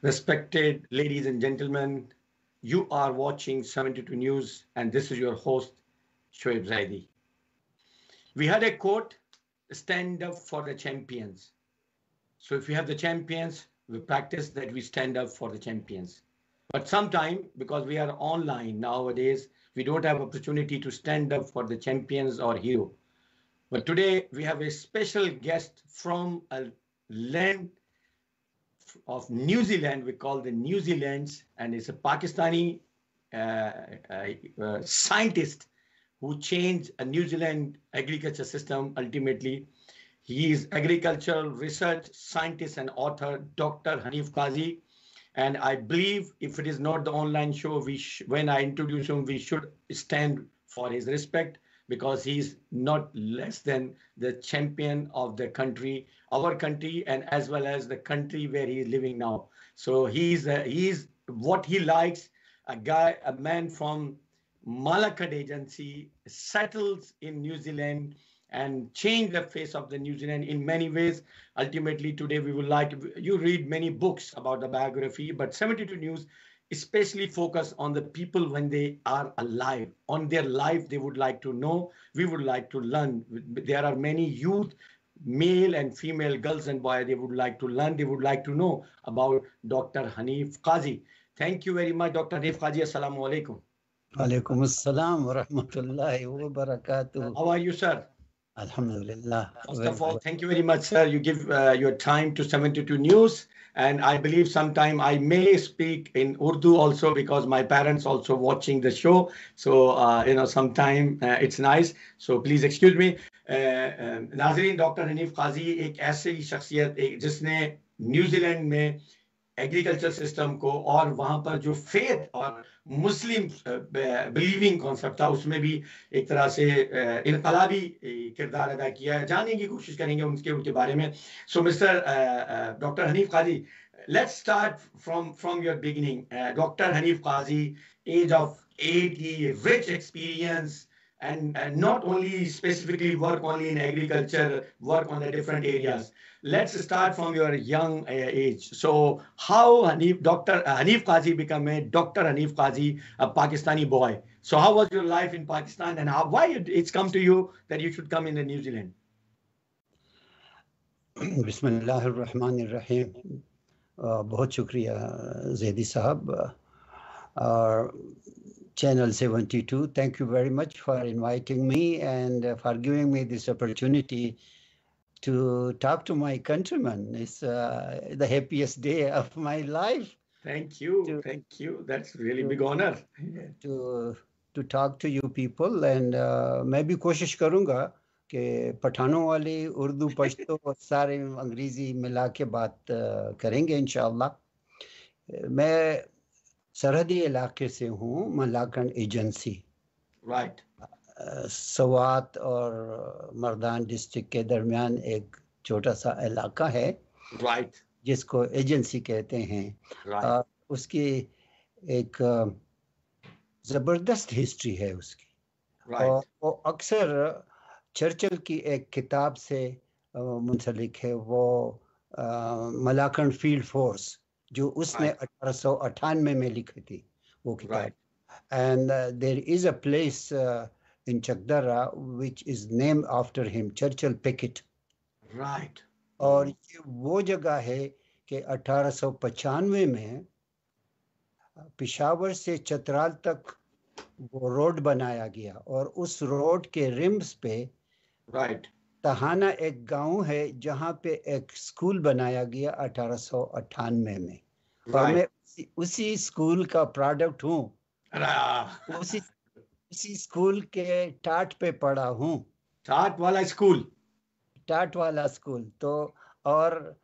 Respected ladies and gentlemen, you are watching 72 News and this is your host, Shoaib Zaidi. We had a quote, stand up for the champions. So if we have the champions, we practice that we stand up for the champions. But sometime, because we are online nowadays, we don't have opportunity to stand up for the champions or hero. But today we have a special guest from a land of New Zealand. We call the New Zealand's, and it's a Pakistani uh, uh, uh, scientist who changed a New Zealand agriculture system ultimately. He is agricultural research scientist and author, Dr. Hanif Qazi. And I believe if it is not the online show, we when I introduce him, we should stand for his respect because he's not less than the champion of the country, our country, and as well as the country where he's living now. So he's uh, he's what he likes. A guy, a man from Malakad agency settles in New Zealand and change the face of the New Zealand in many ways. Ultimately, today we would like you read many books about the biography, but 72 News especially focus on the people when they are alive. On their life, they would like to know. We would like to learn. There are many youth, male and female girls and boys, they would like to learn. They would like to know about Dr. Hanif Qazi. Thank you very much, Dr. Hanif Qazi. Assalamu alaikum. Alaikum assalam wa rahmatullahi wa barakatuh. How are you, sir? Alhamdulillah. First of all, thank you very much, sir. You give uh, your time to 72 News. And I believe sometime I may speak in Urdu also because my parents also watching the show. So, uh, you know, sometime uh, it's nice. So please excuse me. नाजरीन doctor Hanif काजी एक ऐसी शख्सियत एक जिसने New Zealand में agriculture system को और वहाँ पर जो फेथ और मुस्लिम बिलीविंग कॉन्सेप्ट था उसमें भी एक तरह से इनकलाबी किरदार अदा किया है। जानने की कोशिश करेंगे उनके उनके बारे में। So mister doctor Hanif Qazi let's start from from your beginning. Uh, dr hanif qazi age of 80 rich experience and, and not only specifically work only in agriculture, work on the different areas. Let's start from your young uh, age. So how Hanif, Dr. Uh, Hanif Qazi became a Dr. Hanif Qazi, a Pakistani boy. So how was your life in Pakistan and how, why it, it's come to you that you should come in the New Zealand? बिस्मिल्लाहिर्रहमानिर्रहीम बहुत शुक्रिया जैदी साहब और Channel 72. Thank you very much for inviting me and uh, for giving me this opportunity to talk to my countrymen. It's uh, the happiest day of my life. Thank you. To, Thank you. That's really to, big honor. To to talk to you people and uh, मैं भी कोशिश करूँगा कि पठानों वाली उर्दू पश्तो और सारे अंग्रेजी मिला के बात uh, करेंगे इंशाल्लाह मैं सरहदी इलाके से हूँ मलाकंड एजेंसी राइट सवात और मर्दान डिस्ट्रिक्ट के दरमियान एक छोटा सा इलाका है राइट right. जिसको एजेंसी कहते हैं right. उसकी एक ज़बरदस्त हिस्ट्री है उसकी right. और वो अक्सर चर्चिल की एक किताब से मुंसलिक है वो मलाकंड फ़ील्ड फोर्स जो उसने अठारह सौ अठानवे में लिखी थी वो किताब। And there is a place in Chakdara which is name after him Churchill picket right और ये वो जगह है कि अठारह में पिशावर से चतराल तक वो रोड बनाया गया और उस रोड के रिम्स पे राइट right. तहाना एक गाँव है जहाँ पे एक स्कूल बनाया गया अठारह में। और मैं उसी, उसी स्कूल का प्रोडक्ट हूँ। उसी उसी स्कूल के टाट पे पढ़ा हूँ। टाट वाला स्कूल? टाट वाला स्कूल तो और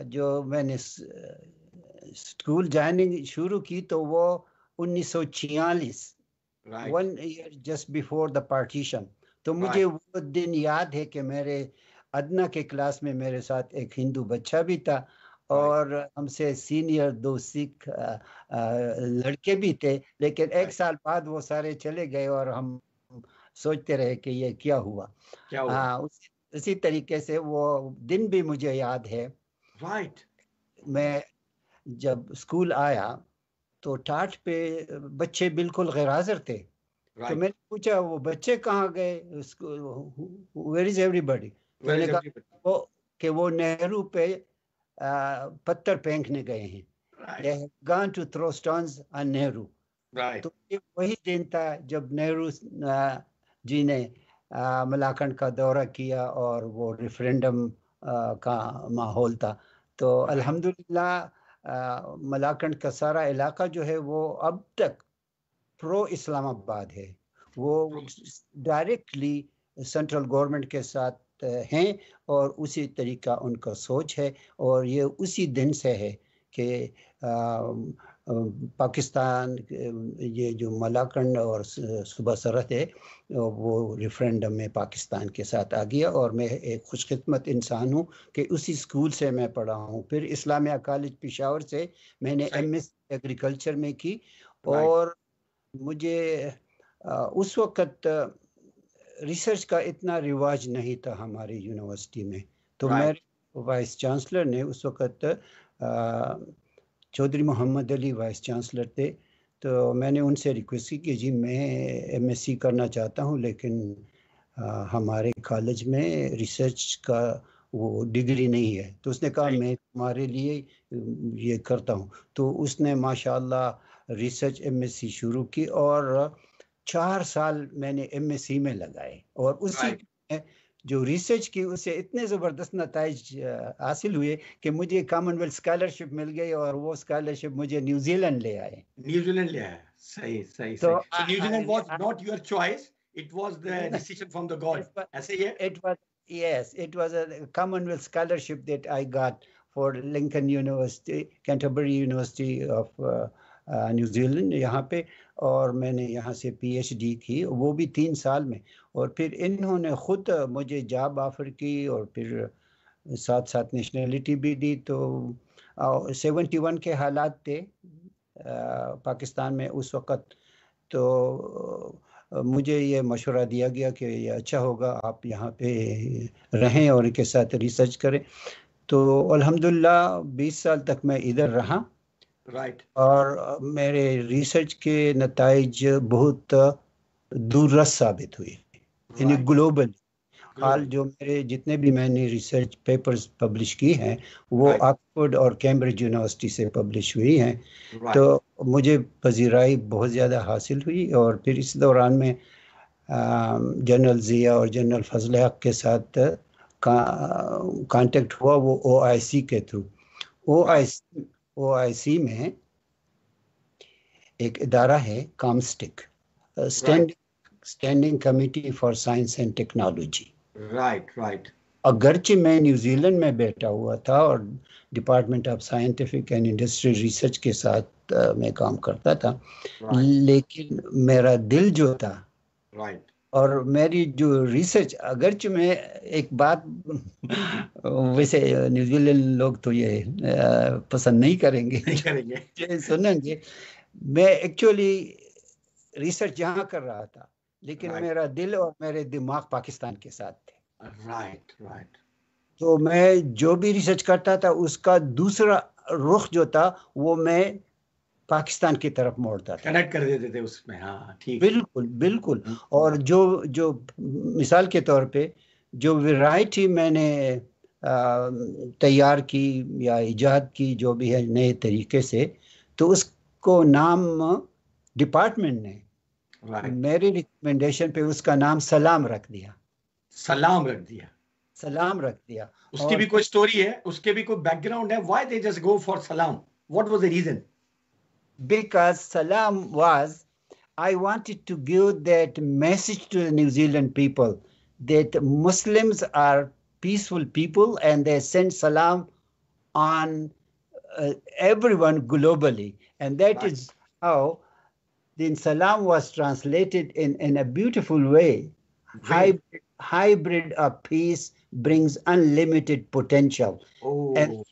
जो मैंने स्कूल ज्वाइनिंग शुरू की तो वो 1946 one year just before the partition तो मुझे वो दिन याद है कि मेरे अदना के क्लास में मेरे साथ एक हिंदू बच्चा भी था और हमसे सीनियर दो सिख लड़के भी थे लेकिन एक साल बाद वो सारे चले गए और हम सोचते रहे कि ये क्या हुआ। क्या हुआ? हाँ उस इसी तरीके से वो दिन भी मुझे याद है। राइट मैं जब स्कूल आया तो टाट पे बच्चे बिल्कुल गैर हाजिर थे। Right. तो मैंने पूछा वो बच्चे कहाँ गए? वेर इज़ एवरीबडी मैंने कहा वो कि वो नेहरू पे आ, पत्थर फेंकने गए हैं। Gone to throw stones on Nehru तो वही दिन था जब नेहरू जी ने मलाखंड का दौरा किया और वो रेफरेंडम का माहौल था। तो अल्हम्दुलिल्लाह मलाखंड का सारा इलाका जो है वो अब तक प्रो इस्लामाबाद है। वो डायरेक्टली सेंट्रल गवर्नमेंट के साथ हैं और उसी तरीका उनका सोच है और ये उसी दिन से है कि पाकिस्तान ये जो मलाकंड और सुबह सरहद है वो रेफरेंडम में पाकिस्तान के साथ आ गया और मैं एक खुशखिस्मत इंसान हूँ कि उसी स्कूल से मैं पढ़ा हूँ। फिर इस्लामिया कॉलेज पिशावर से मैंने एम एस एग्रीकल्चर में की और मुझे उस वक़्त रिसर्च का इतना रिवाज नहीं था हमारी यूनिवर्सिटी में। तो right. मेरे वाइस चांसलर ने उस वक़्त चौधरी मोहम्मद अली वाइस चांसलर थे। तो मैंने उनसे रिक्वेस्ट की कि जी मैं एमएससी करना चाहता हूँ लेकिन आ, हमारे कॉलेज में रिसर्च का वो डिग्री नहीं है। तो उसने कहा मैं तुम्हारे लिए ये करता हूँ। तो उसने माशाल्लाह रिसर्च एमएससी शुरू की और चार साल एम एमएससी में लगाए। और उसी में जो रिसर्च की उससे इतने ज़बरदस्त नतज हासिल हुए कि मुझे कॉमनवेल्थ स्कॉलरशिप मिल गई और वो स्कॉलरशिप मुझे न्यूजीलैंड ले आए। न्यूजीलैंड ले आए। सही सही तो New Zealand was not your choice it was the decision from the God ऐसे ही it was yes it was a commonwealth scholarship that i got for lincoln university canterbury university of uh, New Zealand यहाँ पे और मैंने यहाँ से PhD की, वो भी तीन साल में। और फिर इन्होंने ख़ुद मुझे जॉब ऑफ़र की और फिर साथ साथ नेशनलिटी भी दी। तो सेवेंटी वन के हालात थे पाकिस्तान में उस वक़्त। तो मुझे ये मशवरा दिया गया कि ये अच्छा होगा, आप यहाँ पे रहें और इनके साथ रिसर्च करें। तो अल्हम्दुलिल्लाह 20 साल तक मैं इधर रहा। Right. और मेरे रिसर्च के नतज बहुत दूररस साबित हुए यानी right. ग्लोबल हाल जो मेरे जितने भी मैंने रिसर्च पेपर्स पब्लिश की हैं वो ऑक्सफोर्ड right. और कैम्ब्रिज यूनिवर्सिटी से पब्लिश हुई हैं right. तो मुझे पजीराई बहुत ज़्यादा हासिल हुई और फिर इस दौरान में जनरल ज़िया और जनरल फजल हक के साथ कांटेक्ट हुआ वो ओआईसी के थ्रू ओआईसी ओआईसी में एक इदारा है COMSTECH standing committee for science and technology right right अगरचे मैं न्यूजीलैंड में बैठा हुआ था और department of scientific and industry research के साथ uh, मैं काम करता था। Right. लेकिन मेरा दिल जो था राइट right. और मेरी जो रिसर्च अगरचे मैं एक बात वैसे न्यूजीलैंड लोग तो ये पसंद नहीं करेंगे। नहीं करेंगे। सुनेंगे। मैं एक्चुअली रिसर्च यहाँ कर रहा था लेकिन right. मेरा दिल और मेरे दिमाग पाकिस्तान के साथ थे। राइट राइट तो मैं जो भी रिसर्च करता था उसका दूसरा रुख जो था वो मैं पाकिस्तान की तरफ़ मोड़ता था कनेक्ट कर देते थे उसमें हाँ ठीक। बिल्कुल बिल्कुल। हम्म। और जो जो मिसाल के तौर पे जो वैरायटी मैंने तैयार की या इजाद की जो भी है नए तरीके से तो उसको नाम डिपार्टमेंट ने मेरी रिकमेंडेशन पे उसका नाम सलाम रख दिया। सलाम रख दिया। सलाम रख दिया। उसकी भी कोई स्टोरी है उसके भी कोई बैकग्राउंड है why they just go for Salam? What was the reason because Salam was, I wanted to give that message to the New Zealand people that Muslims are peaceful people and they send Salam on uh, everyone globally. And that right. is how the Salam was translated in, in a beautiful way. Hybrid, hybrid of peace brings unlimited potential. Oh. And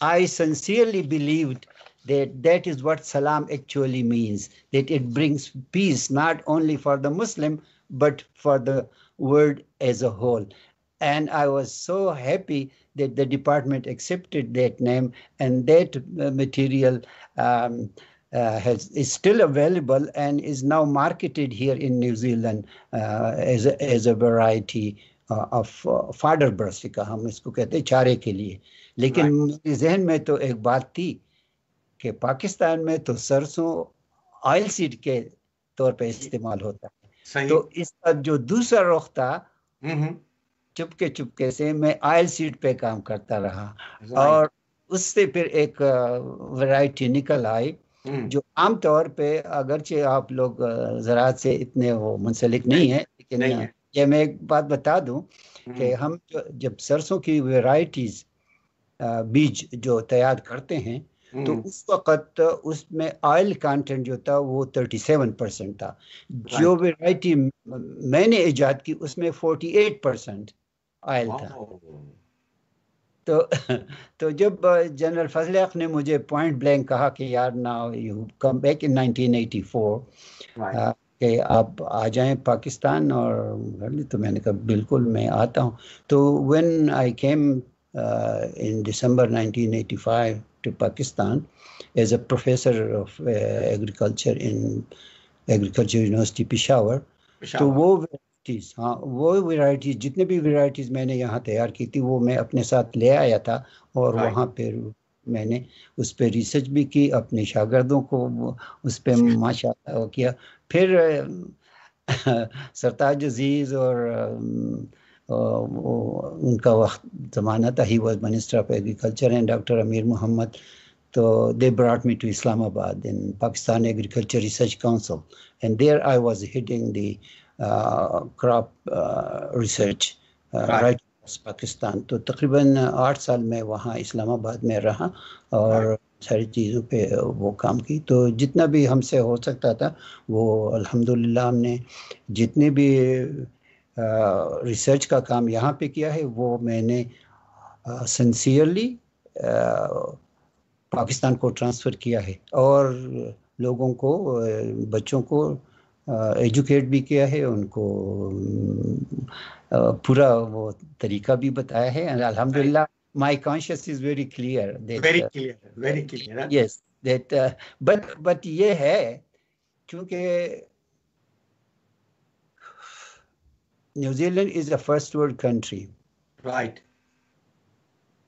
I sincerely believed that that is what salam actually means that it brings peace not only for the muslim but for the world as a whole and I was so happy that the department accepted that name and that uh, material um, uh, has, is still available and is now marketed here in New Zealand uh, as, a, as a variety uh, of फाडर ब्रसिका हम इसको कहते हैं चारे के लिए लेकिन मेरे जहन में तो एक बात थी कि पाकिस्तान में तो सरसों ऑयल सीड के तौर पे इस्तेमाल होता है तो इसका जो दूसरा रुख था चुपके चुपके से मैं ऑयल सीड पे काम करता रहा और उससे फिर एक वैरायटी निकल आई हम्म। जो आमतौर पे अगरचे आप लोग ज़रात से इतने वो मुंसलिक नहीं है लेकिन नहीं है। ये मैं एक बात बता दूँ हम्म। कि हम जब सरसों की वेराइटीज बीज जो तैयार करते हैं तो हम्म। उस वक्त उसमें ऑयल कंटेंट जो था वो 37 परसेंट था। जो वेराइटी मैंने ईजाद की उसमें 48 परसेंट ऑयल था। तो तो जब जनरल फजल हक ने मुझे पॉइंट ब्लैंक कहा कि यार now you come back in 1984 कि आप आ जाएँ पाकिस्तान और तो मैंने कहा बिल्कुल मैं आता हूँ। तो when I came in December 1985 to Pakistan as a professor of agriculture in agriculture university Peshawar तो वो वेराइटीज़ हाँ वो वेराइटीज़ जितने भी वेराइटीज़ मैंने यहाँ तैयार की थी वो मैं अपने साथ ले आया था और वहाँ पर मैंने उस पर रिसर्च भी की अपने शागिर्दों को उस पर माशा किया फिर सरताज अज़ीज़ और उनका वक्त ज़माना था। He was minister of agriculture and doctor Amir Muhammad तो they brought me to Islamabad in Pakistan agriculture research council and there I was heading the crop research Pakistan तो तकरीबन आठ साल में वहाँ इस्लामाबाद में रहा और सारी चीज़ों पे वो काम की। तो जितना भी हमसे हो सकता था वो अल्हम्दुलिल्लाह हमने जितने भी रिसर्च का काम यहाँ पे किया है। वो मैंने सिंसियरली पाकिस्तान को ट्रांसफ़र किया है। और लोगों को बच्चों को एजुकेट भी किया है। उनको पूरा वो तरीका भी बताया है। अल्हम्दुलिल्लाह my conscience is very clear that, very clear very clear uh, yes that uh, but but ये है क्योंकि New Zealand is a first world country. Right.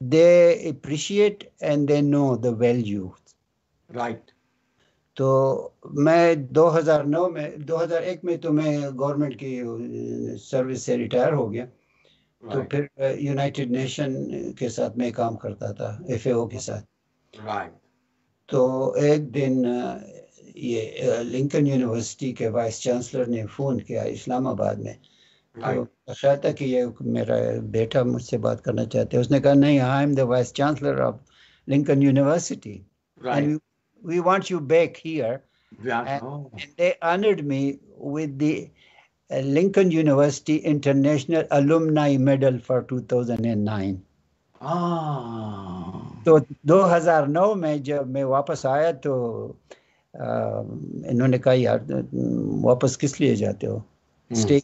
They appreciate and they know the value. Right. तो मैं 2009 में 2001 में तो मैं government की सर्विस से रिटायर हो गया। right. तो फिर यूनाइटेड नेशन के साथ मैं काम करता था एफ़ के साथ। Right. तो एक दिन ये लिंकन यूनिवर्सिटी के वाइस चांसलर ने फ़ोन किया इस्लामाबाद में। तो कि ये मेरा बेटा मुझसे बात करना चाहते उसने कहा नहीं I am the vice chancellor of Lincoln university we want you back here and they honoured me with the Lincoln university international alumni medal for 2009 तो 2009 में जब मैं वापस आया तो uh, इन्होंने कहा यार वापस किस लिए जाते हो? Hmm. स्टेट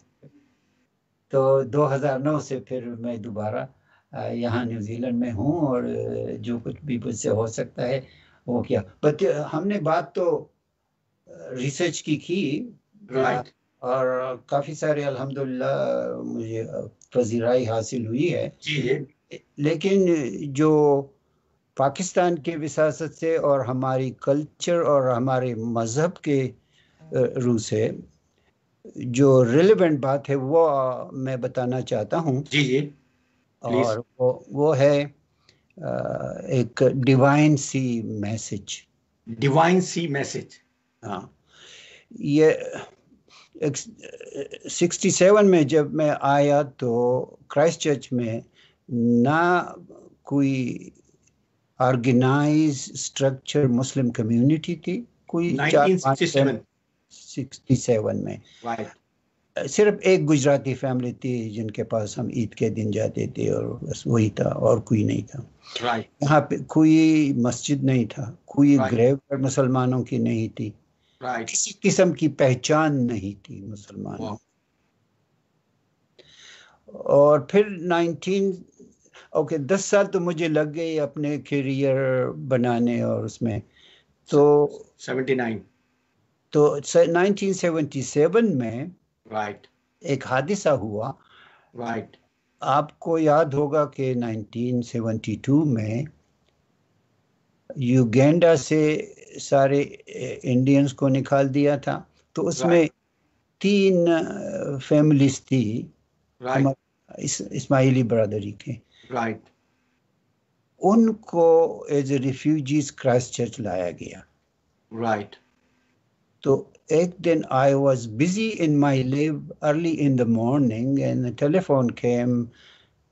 तो 2009 से फिर मैं दोबारा यहाँ न्यूजीलैंड में हूँ और जो कुछ भी मुझसे हो सकता है वो किया। बट हमने बात तो रिसर्च की की right. और काफ़ी सारे अल्हम्दुलिल्लाह मुझे पजीराई हासिल हुई है। जी लेकिन जो पाकिस्तान के विसासत से और हमारी कल्चर और हमारे मज़हब के रू से जो रिलेवेंट बात है वो मैं बताना चाहता हूँ। जी जी। और वो वो है एक डिवाइन सी मैसेज डिवाइन सी मैसेज हाँ। ये सिक्सटी सेवन में जब मैं आया तो क्राइस्ट चर्च में ना कोई ऑर्गेनाइज स्ट्रक्चर मुस्लिम कम्युनिटी थी कोई सिक्सटी सेवन में right. सिर्फ़ एक गुजराती फैमिली थी जिनके पास हम ईद के दिन जाते थे और बस वही था और कोई नहीं था right. यहाँ पे कोई मस्जिद नहीं था कोई right. ग्रेव मुसलमानों की नहीं थी right. किसी किस्म की पहचान नहीं थी मुसलमान और फिर 19 ओके दस साल तो मुझे लग गए अपने करियर बनाने और उसमें तो 79 तो 1977 में राइट एक हादिसा हुआ राइट आपको याद होगा कि 1972 में युगेंडा से सारे इंडियंस को निकाल दिया था तो उसमें. तीन फैमिलीज़ थी. इस, इस्माइली बरदरी के राइट. उनको as a refugees Christ Church लाया गया right right. तो एक दिन I was busy in my live early in the morning and telephone came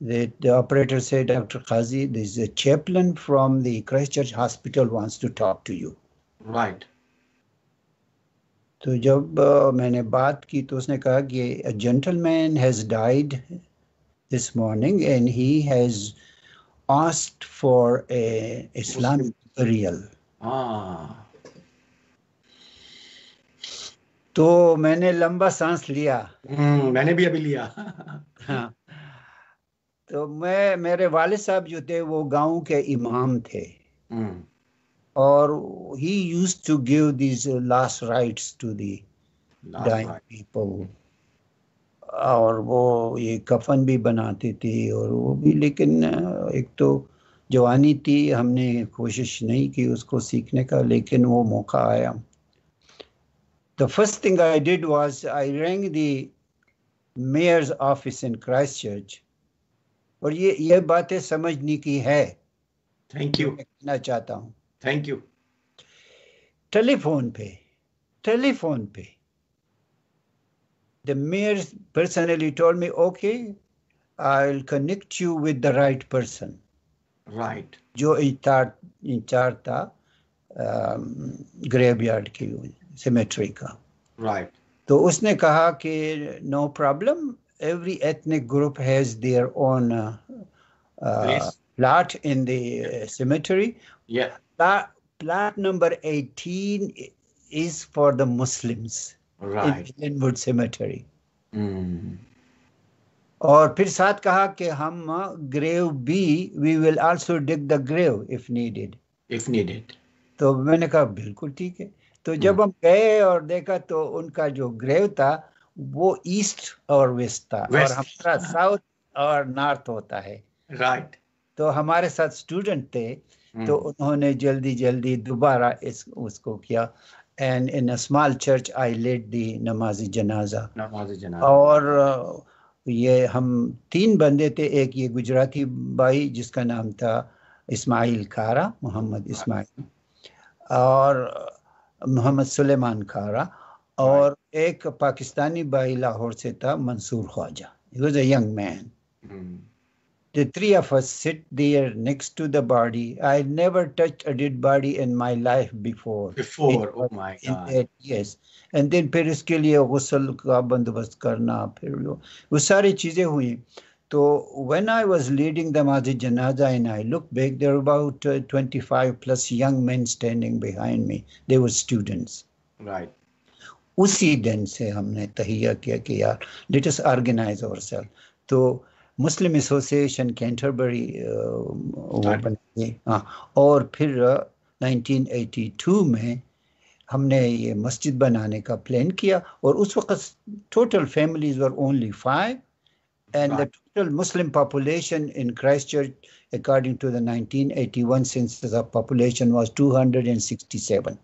that the operator said, Dr. Qazi, there's a chaplain from the Christchurch Hospital wants to talk to you. Right. तो जब मैंने बात की तो उसने कहा कि a gentleman has died this morning and he has asked for a Islamic burial. Ah. तो मैंने लंबा सांस लिया। hmm, मैंने भी अभी लिया। हाँ। तो मैं मेरे वाले साहब जो थे वो गाँव के इमाम थे। hmm. और he used to give this last rites to the dying people और वो ये कफन भी बनाती थी और वो भी लेकिन एक तो जवानी थी हमने कोशिश नहीं की उसको सीखने का लेकिन वो मौका आया। The first thing I did was I rang the mayor's office in Christchurch और ये ये बातें समझने की है थैंक यू कहना चाहता हूँ थैंक यू टेलीफोन पे टेलीफोन पे the mayor personally told me, okay, I'll connect you with the right person. Right. जो इंचार्ज इंचार्ज था ग्रेवयार्ड की सिमेट्री का राइट तो उसने कहा कि no problem every ethnic group has their own plot in cemetery plot number eighteen is for the Muslims Inwood cemetery और फिर साथ कहा कि हम grave be we will also dig the grave if needed if needed तो मैंने कहा बिल्कुल ठीक है। तो जब hmm. हम गए और देखा तो उनका जो ग्रेव था वो ईस्ट और वेस्ट था West. और हमारा साउथ और नॉर्थ होता है राइट right. तो हमारे साथ स्टूडेंट थे. तो उन्होंने जल्दी जल्दी दोबारा इस उसको किया and in a small church I led the namazi janaza. Namazi janaza. और ये हम तीन बंदे थे एक ये गुजराती भाई जिसका नाम था इस्माइल खारा मोहम्मद इस्माइल और मोहम्मद सुलेमान खारा और एक पाकिस्तानी भाई लाहौर से था Mansoor Khwaja he was a young man the three of us sit there next to the body. I never touched a dead body in my life before. Before, oh my God. That, yes. And then फिर इसके लिए गुसल का बंदोबस्त करना फिर वो वो सारी चीज़ें हुई तो व्हेन आई वाज लीडिंग दम आज जनाजा and I look back there about 25 plus young men standing behind me they were students right उसी दिन से हमने तहिया किया कि यार let us organize our self तो मुस्लिम एसोसिएशन कैंटरबरी हाँ और फिर uh, 1982 में हमने ये मस्जिद बनाने का प्लान किया और उस वक्त total families were only five and total Muslim population in Christchurch, according to the 1981 census, the population was 267.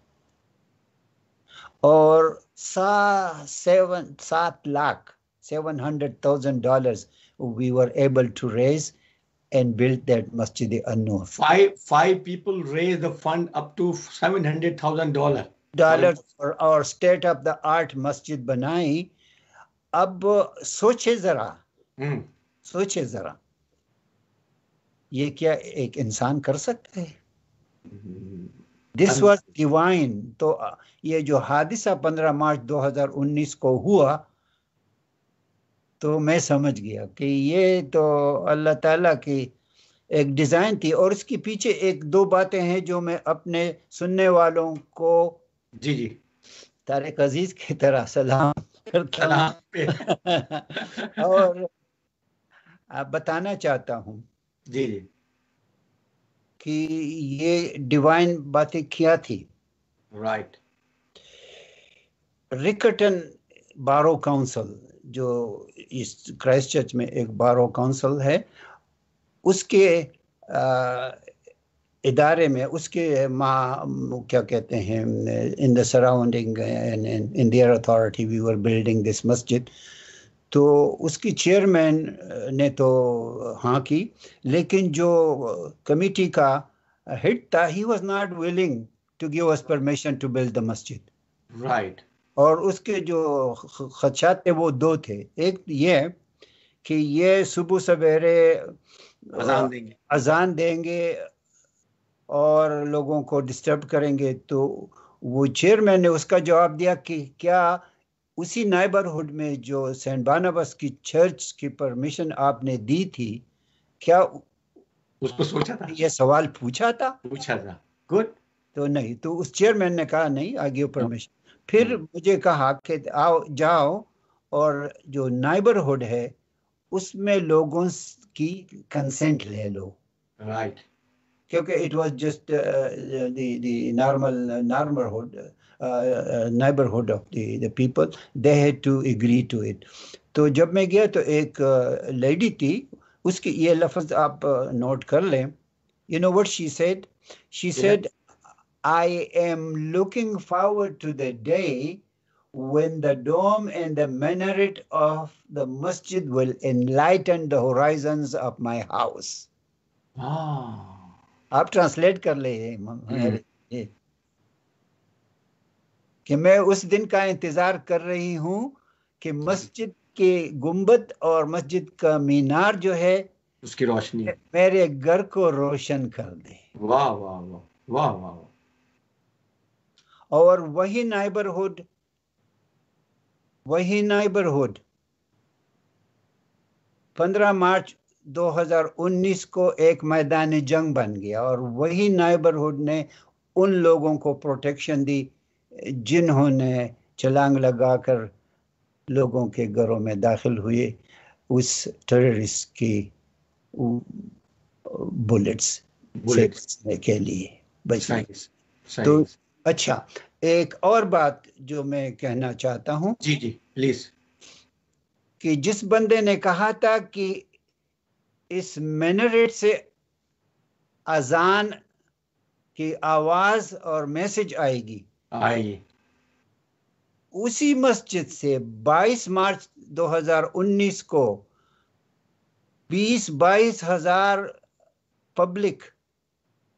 और सा सेवन सात lakh seven hundred thousand dollars we were able to raise and build that Masjid al Five five people raised the fund up to seven hundred thousand dollar. Dollars for our state of the art masjid बनाई अब सोचे जरा सोचे जरा। ये क्या एक इंसान कर सकता है? दिस वॉज़ डिवाइन तो ये जो हादिसा 15 मार्च 2019 को हुआ तो मैं समझ गया कि ये तो अल्लाह ताला की एक डिज़ाइन थी और इसके पीछे एक दो बातें हैं जो मैं अपने सुनने वालों को जी जी। तारिक अज़ीज़ की तरह सलाम करता और बताना चाहता हूँ जी जी। कि ये डिवाइन बातें क्या थी? राइट रिकटन बारो काउंसिल जो इस क्राइस्ट चर्च में एक बारो काउंसिल है उसके आ, इदारे में उसके माँ क्या कहते हैं in the surrounding in their authority we were building this मस्जिद तो उसकी चेयरमैन ने तो हाँ की लेकिन जो कमेटी का हेड था he was not willing to give us permission to build the मस्जिद राइट और उसके जो खदशात थे वो दो थे। एक ये कि ये सुबह सवेरे अजान देंगे। अजान देंगे और लोगों को डिस्टर्ब करेंगे तो वो चेयरमैन ने उसका जवाब दिया कि क्या उसी नाइबरहुड में जो सेंट बानाबस की चर्च की परमिशन आपने दी थी क्या उसको सोचा था? ये सवाल पूछा था? पूछा था। गुड तो नहीं तो उस चेयरमैन ने कहा नहीं आगे परमिशन. फिर हाँ। मुझे कहा कि आओ जाओ और जो नाइबरहुड है उसमें लोगों की कंसेंट ले लो राइट right. क्योंकि it was just the normal नॉर्मलहुड neighbourhood of the people they had to agree to it तो जब मैं गया तो एक लेडी uh, थी उसकी ये लफ्ज आप नोट uh, कर लें you know what she said she said I am looking forward to the day when the dome and the minaret of the masjid will enlighten the horizons of my house. Ah. आप translate कर ले ये कि मैं उस दिन का इंतज़ार कर रही हूँ कि मस्जिद के गुंबद और मस्जिद का मीनार जो है उसकी रोशनी। मेरे घर को रोशन कर दे। वाह वाह वाह वाह वाह और वही नाइबरहुड वही नाइबरहुड 15 मार्च 2019 को एक मैदान जंग बन गया और वही नाइबरहुड ने उन लोगों को प्रोटेक्शन दी जिन्होंने छलांग लगाकर लोगों के घरों में दाखिल हुए उस टेररिस्ट की बुलेट्स बचने के लिए। बचने तो अच्छा एक और बात जो मैं कहना चाहता हूँ। जी जी प्लीज़ कि जिस बंदे ने कहा था कि इस मिनरेट से अजान की आवाज़ और मैसेज आएगी आएगी उसी मस्जिद से 22 मार्च 2019 को बीस बाईस हज़ार पब्लिक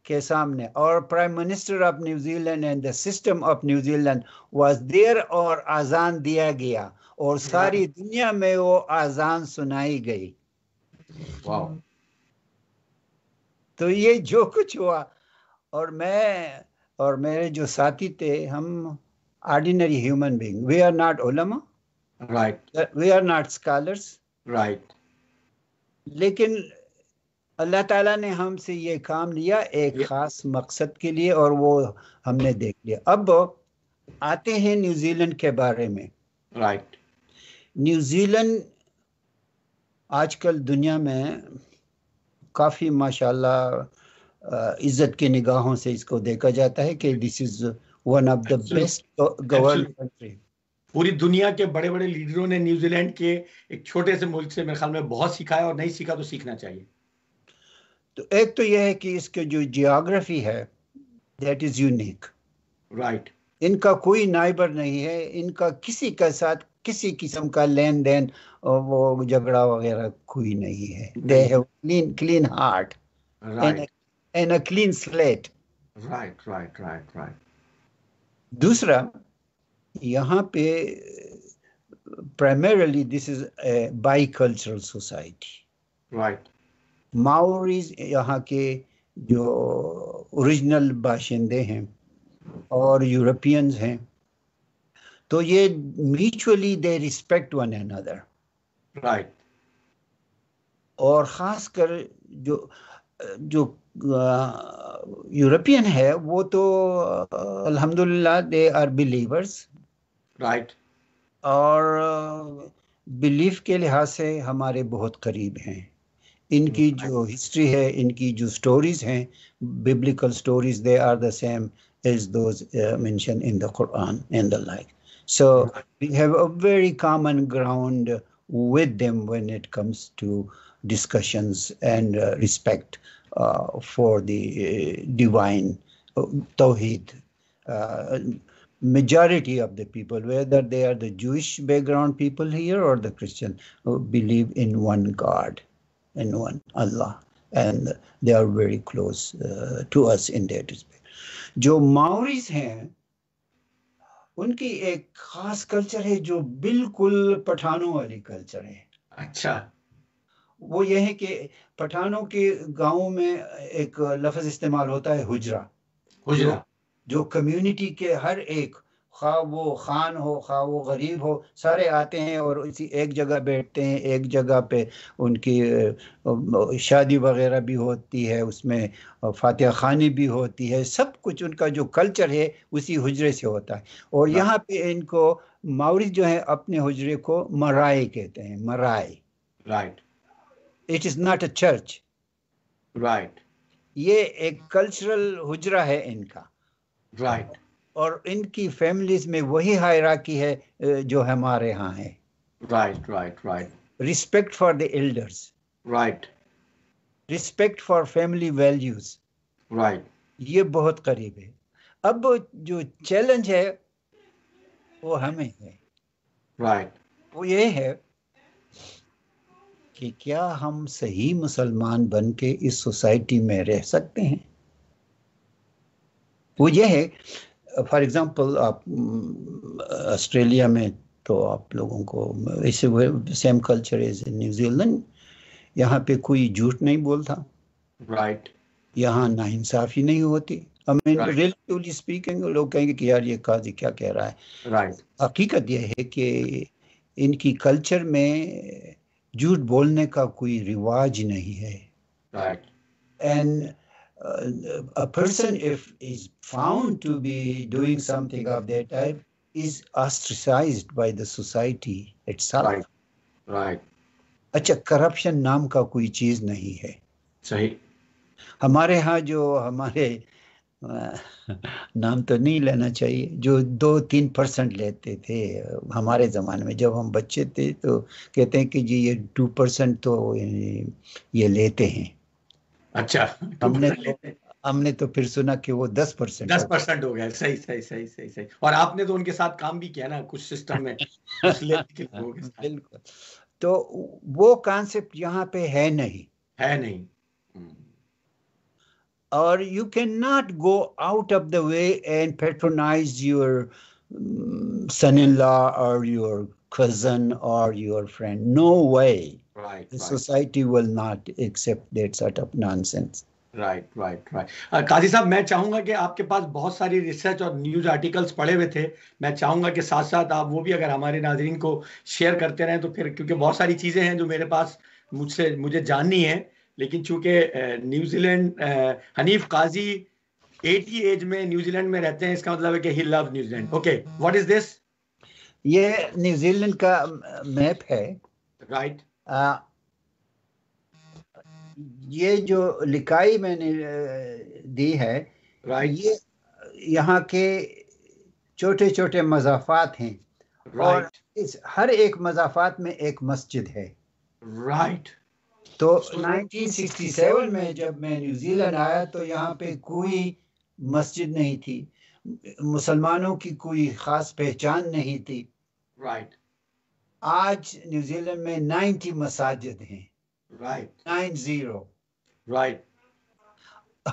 के सामने और prime minister of New Zealand and the system of New Zealand was there और आजान दिया गया और सारी दुनिया में वो आजान सुनाई गई। तो ये जो कुछ हुआ और मैं और मेरे जो साथी थे हम ordinary human being we are not ओलमा right we are not scholars right लेकिन अल्लाह ताला ने हमसे ये काम लिया एक खास मकसद के लिए और वो हमने देख लिया। अब आते हैं न्यूजीलैंड के बारे में। राइट न्यूजीलैंड आजकल दुनिया में काफ़ी माशाल्लाह इज़्ज़त की निगाहों से इसको देखा जाता है कि this is one of the best govern country पूरी दुनिया के बड़े बड़े लीडरों ने न्यूजीलैंड के एक छोटे से मुल्क से मेरे ख्याल में बहुत सीखा है और नहीं सीखा तो सीखना चाहिए। तो एक तो यह है कि इसके जो जियोग्राफी है दैट इज़ यूनिक राइट इनका कोई नाइबर नहीं है इनका किसी के साथ किसी किस्म का लेन देन वो झगड़ा वगैरह कोई नहीं है। They have clean clean heart and a clean slate right right right right दूसरा यहाँ पे this is a bicultural society right Maoris यहाँ के जो ओरिजिनल बाशिंदे हैं और यूरोपियंस हैं तो ये mutually they respect one another right और ख़ासकर जो जो यूरोपियन है वो तो अल्हम्दुलिल्लाह दे आर बिलीवर्स राइट और बिलीफ के लिहाज से हमारे बहुत करीब हैं। इनकी जो हिस्ट्री है इनकी जो स्टोरीज हैं biblical stories they are the same as those mention in the Quran and the like so we have a very common ground with them when it comes to discussions and uh, respect uh, for the uh, divine uh, tawhid uh, majority of the people, whether they are the Jewish background people here or the Christian, who believe in one God, in one Allah, and they are very close uh, to us in that respect. जो Maoris हैं उनकी एक खास culture है जो बिल्कुल पठानों वाली culture है अच्छा वो ये है कि पठानों के गाँवों में एक लफ्ज इस्तेमाल होता है हुजरा। हुजरा। जो कम्युनिटी के हर एक खा वो खान हो खा वो गरीब हो सारे आते हैं और इसी एक जगह बैठते हैं एक जगह पे उनकी शादी वगैरह भी होती है उसमें फातिहा खानी भी होती है सब कुछ उनका जो कल्चर है उसी हुजरे से होता है। और यहाँ पे इनको मावरी जो है अपने हुजरे को मराए कहते हैं marae. Right it is not a church right ये एक कल्चरल हुजरा है इनका। Right right. और इनकी फैमिलीज़ में वही हायराकी है जो हमारे यहाँ है। Right right right respect for the elders right respect for family values right ये बहुत करीब है। अब जो चैलेंज है वो हमें है। Right right. वो ये है कि क्या हम सही मुसलमान बन के इस सोसाइटी में रह सकते हैं? वो ये है फॉर एग्जांपल आप ऑस्ट्रेलिया में तो आप लोगों को ऐसे same culture is in New Zealand यहाँ पे कोई झूठ नहीं बोलता। Right right. यहाँ ना इंसाफी नहीं होती। आई मीन रिलेटिवली स्पीकिंग लोग कहेंगे कि यार ये काजी क्या कह रहा है। Right right. हकीकत यह है कि इनकी कल्चर में झूठ बोलने का कोई रिवाज नहीं है। And a person if is found to be doing something of that type is ostracised by the society itself right अच्छा करप्शन नाम का कोई चीज़ नहीं है। सही। हमारे यहाँ जो हमारे नाम तो नहीं लेना चाहिए। जो दो तीन परसेंट लेते थे हमारे ज़माने में जब हम बच्चे थे तो कहते हैं कि जी ये टू परसेंट तो ये लेते हैं। अच्छा हमने तो हमने तो फिर सुना कि वो दस परसेंट दस परसेंट हो गया। सही सही सही सही सही। और आपने तो उनके साथ काम भी किया ना कुछ सिस्टम में बिल्कुल। तो वो कॉन्सेप्ट यहाँ पे है नहीं। है नहीं। और you can not go out of the way and patronise your son in law or your cousin or your friend. No way. Right. The right. society will not accept that sort of nonsense. Right right right Qazi साहब मैं चाहूँगा कि आपके पास बहुत सारी research और news articles पढ़े हुए थे मैं चाहूँगा कि साथ साथ आप वो भी अगर हमारे नाजरीन को शेयर करते रहें तो फिर क्योंकि बहुत सारी चीज़ें हैं जो मेरे पास मुझसे मुझे जाननी है लेकिन चूँकि New Zealand Hanif Qazi eighty age में न्यूजीलैंड में रहते हैं इसका मतलब है कि he love New Zealand okay what is this ये न्यूजीलैंड का मैप है राइट right. ये जो लिखाई मैंने दी है right. ये यहाँ के छोटे छोटे मजाफात हैं right. और इस हर एक मजाफात में एक मस्जिद है राइट right. तो 1967 में जब मैं न्यूजीलैंड आया तो यहाँ पे कोई मस्जिद नहीं थी। मुसलमानों की कोई खास पहचान नहीं थी। Right right. आज न्यूजीलैंड में 90 मसाजिद हैं। Right nine zero. राइट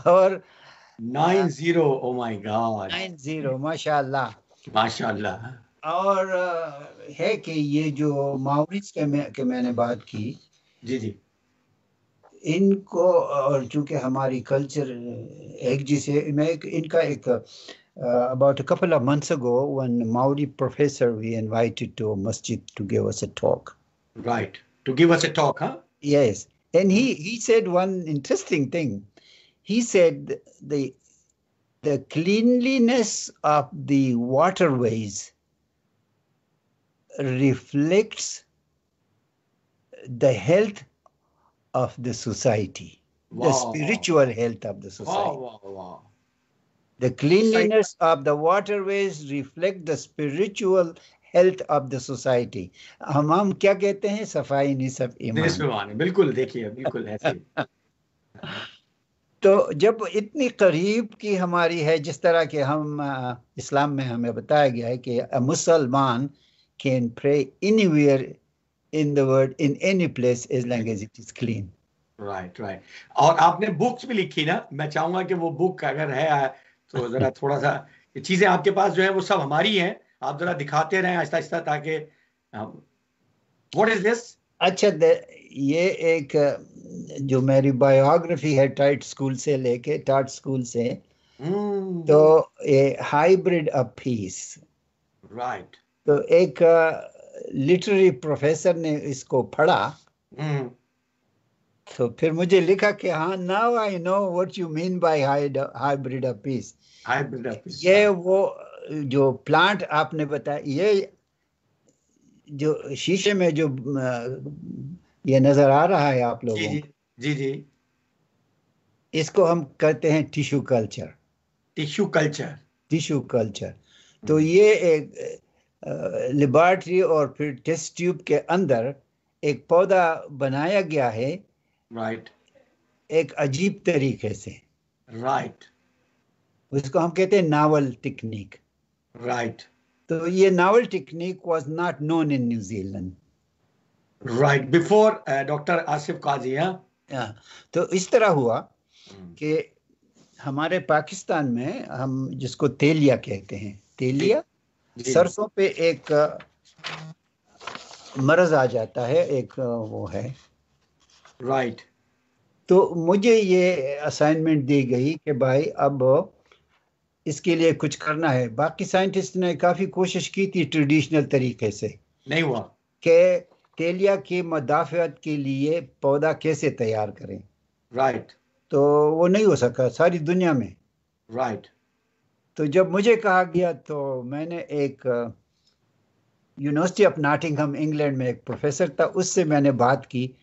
और nine zero oh my God nine zero माशाल्लाह। माशाल्लाह। और है कि ये जो मावरिस के, मैं, के मैंने बात की जी जी। इनको और चूंकि हमारी कल्चर एक जिसे मैं एक इनका एक uh, about a couple of months ago, one Maori professor we invited to a masjid to give us a talk. Right. To give us a talk, huh? Yes. And he, he said one interesting thing. He said the the cleanliness of the waterways reflects the health of the society, wow. the spiritual health of the society. Wow, wow, the cleanliness of the waterways reflect the spiritual health of the society. हम हम क्या कहते हैं सफाई निसब ईमान बिल्कुल देखिए बिल्कुल ऐसे तो जब इतनी करीब की हमारी है जिस तरह के हम इस्लाम में हमें बताया गया है कि मुसलमान can pray anywhere in the world in any place as long as it is clean right right और आपने बुक्स भी लिखी ना? मैं चाहूँगा कि वो बुक अगर है तो जरा थोड़ा सा चीज़ें आपके पास जो है वो सब हमारी हैं। आप जरा दिखाते रहें आहिस्ता आहिस्ता ताकि व्हाट इज़ दिस अच्छा ये एक जो मेरी बायोग्राफी है टाइट स्कूल से लेके टाट स्कूल से hmm. तो ये हाइब्रिड ऑफ़ पीस राइट तो एक लिटरेरी प्रोफेसर ने इसको पढ़ा hmm. तो फिर मुझे लिखा कि हाँ now I know what you mean by hybrid of peace hybrid of peace ये वो जो प्लांट आपने बताया ये जो शीशे में जो ये नज़र आ रहा है आप लोगों जी जी जी इसको हम कहते हैं tissue culture tissue culture tissue culture तो हम्म। ये एक लेबॉर्ट्री और फिर टेस्ट ट्यूब के अंदर एक पौधा बनाया गया है। Right right. एक अजीब तरीके से। Right right. उसको हम कहते हैं नावल टेक्निक राइट तो ये novel technique was not known in New Zealand right before doctor Asif Qazi हाँ तो इस तरह हुआ hmm. कि हमारे पाकिस्तान में हम जिसको तेलिया कहते हैं तेलिया? सरसों पे एक मर्ज आ जाता है एक वो है राइट right. तो मुझे ये असाइनमेंट दी गई कि भाई अब इसके लिए कुछ करना है बाकी साइंटिस्ट ने काफ़ी कोशिश की थी ट्रेडिशनल तरीके से नहीं हुआ कि तेलिया की मदाफियत के लिए पौधा कैसे तैयार करें राइट right. तो वो नहीं हो सका सारी दुनिया में राइट right. तो जब मुझे कहा गया तो मैंने एक यूनिवर्सिटी ऑफ़ नाटिंगहम इंग्लैंड में एक प्रोफेसर था उससे मैंने बात की।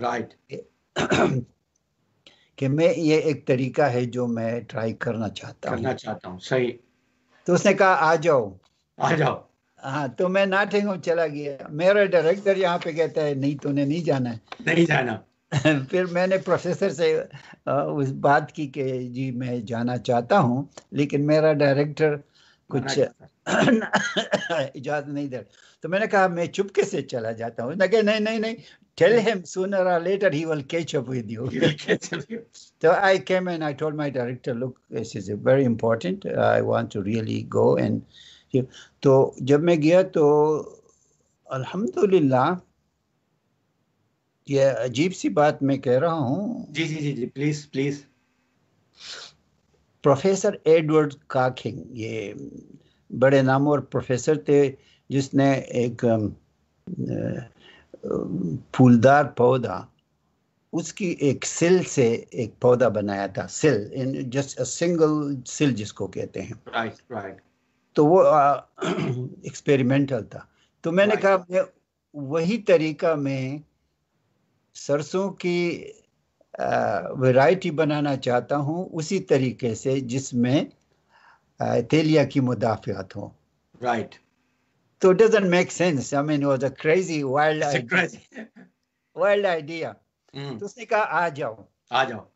Right right. कि मैं ये एक तरीका है जो मैं ट्राई करना चाहता हूँ। करना चाहता हूँ सही। तो उसने कहा आ जाओ। आ जाओ। हाँ तो मैं नाटिंग चला गया। मेरा डायरेक्टर यहाँ पे कहता है नहीं तूने नहीं जाना है। नहीं जाना। फिर मैंने प्रोफेसर से उस बात की कि जी मैं जाना चाहता हूँ लेकिन मेरा डायरेक्टर कुछ इजाज़त नहीं दे तो मैंने कहा मैं चुपके से चला जाता हूँ। नहीं नहीं नहीं tell him sooner or later he will catch up with you तो I came and I told my director look this is very important I want to really go and तो जब मैं गया तो अल्हम्दुलिल्लाह ये अजीब सी बात मैं कह रहा हूँ जी जी जी जी please please professor Edward Cocking ये बड़े नामवर प्रोफेसर थे जिसने एक फूलदार पौधा उसकी एक सिल से एक पौधा बनाया था सिल इन जस्ट अ सिंगल सिल जिसको कहते हैं राइट right, राइट right. तो वो एक्सपेरिमेंटल था तो मैंने right. कहा मैं वही तरीका में सरसों की वैरायटी बनाना चाहता हूँ उसी तरीके से जिसमें तेलिया की मुदाफ़ियात हो right right. So it doesn't make sense. I mean, it was a crazy, wild idea. Crazy. wild idea. Mm. तो उसने कहा आ जाओ आ जाओ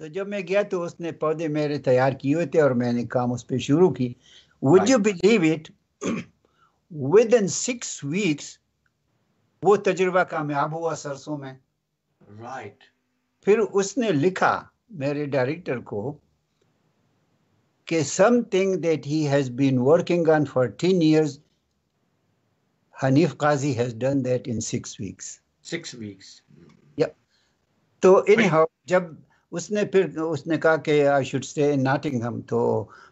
तो जब मैं गया तो उसने पौधे मेरे तैयार किए हुए थे और मैंने काम उस पर शुरू की would you believe it within six weeks वो तजुर्बा कामयाब हुआ सरसों में राइट right. फिर उसने लिखा मेरे डायरेक्टर को कि something that he has been working on for ten Hanif Qazi has done that in six weeks. Six weeks. Yeah. तो anyhow जब उसने फिर उसने कहा कि I should stay in Nottingham तो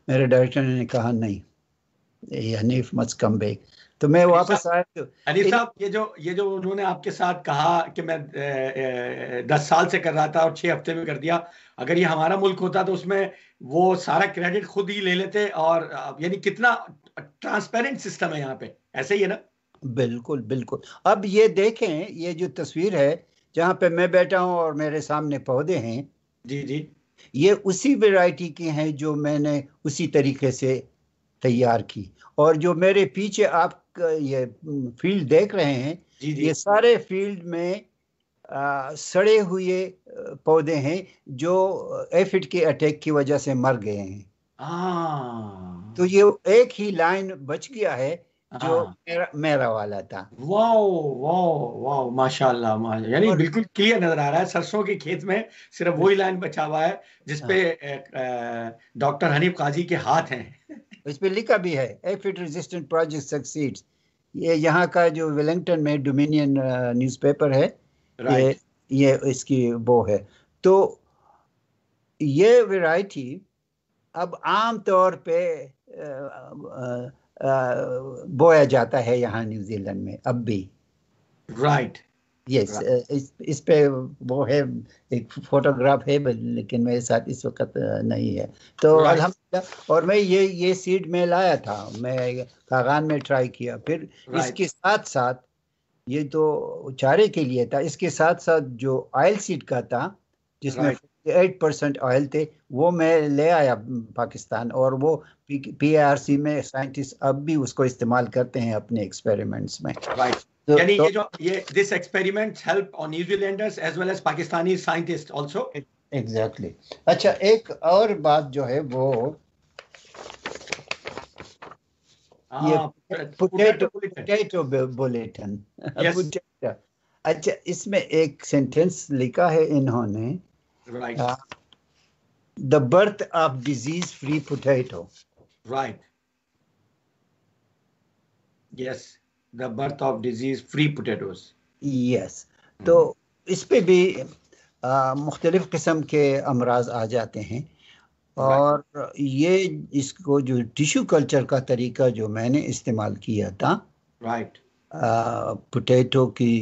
मेरे डायरेक्टर ने कहा नहीं हनीफ मस्ट कम बैक तो मैं वापस आया तो हनीफ साहब ये जो ये जो उन्होंने आपके साथ कहा कि मैं दस साल से कर रहा था और छह हफ़्ते में कर दिया अगर ये हमारा मुल्क होता तो उसमें वो सारा क्रेडिट खुद ही ले लेते और यानी कितना ट्रांसपेरेंट सिस्टम है यहाँ पे। ऐसे ही है ना? बिल्कुल बिल्कुल। अब ये देखें ये जो तस्वीर है जहाँ पे मैं बैठा हूँ और मेरे सामने पौधे हैं जी जी। ये उसी वैरायटी की हैं जो मैंने उसी तरीके से तैयार की। और जो मेरे पीछे आप ये फ़ील्ड देख रहे हैं जी जी। ये सारे फ़ील्ड में आ, सड़े हुए पौधे हैं जो एफिड के अटैक की वजह से मर गए हैं। हाँ। तो ये एक ही लाइन बच गया है जो हाँ। मेरा मेरा वाला था। वाओ वाओ वाओ माशाल्लाह माशा यानी बिल्कुल क्लियर नज़र आ रहा है सरसों के खेत में सिर्फ़ वही लाइन बचा हुआ है जिसपे डॉक्टर हनीफ काजी के हाथ हैं। इस पे लिखा भी है एफिड रेजिस्टेंट प्रोजेक्ट सक्सीड्स ये यहाँ का जो वेलिंगटन में डोमिनियन न्यूज़पेपर है right. ये ये इसकी वो है। तो ये वैरायटी अब आम तौर पे बोया जाता है यहाँ न्यूजीलैंड में अब भी। राइट यस इस इस पे वो है एक फोटोग्राफ है लेकिन मेरे साथ इस वक्त नहीं है। तो Right. अल्हम्दुलिल्लाह और मैं ये ये सीड में लाया था मैं कागान में ट्राई किया। फिर इसके साथ साथ ये तो चारे के लिए था इसके साथ साथ जो ऑयल सीड का था जिसमें एट परसेंट ऑयल थे वो मैं ले आया पाकिस्तान और वो पी आर सी में साइंटिस्ट अब भी उसको इस्तेमाल करते हैं अपने एक्सपेरिमेंट्स में। राइट यानी तो ये जो ये this experiment help on New Zealanders as well as Pakistani scientist also exactly अच्छा एक और बात जो है वो ये पोटैटो पोटैटो बुलेटिन अच्छा इसमें एक सेंटेंस लिखा है इन्होंने। The birth of disease free potato right yes the birth of disease free potatoes yes तो इस पे भी मुख्तलिफ़ किस्म के अमराज आ जाते हैं। और ये इसको जो टिश्यू कल्चर का तरीका जो मैंने इस्तेमाल किया था राइट पोटैटो की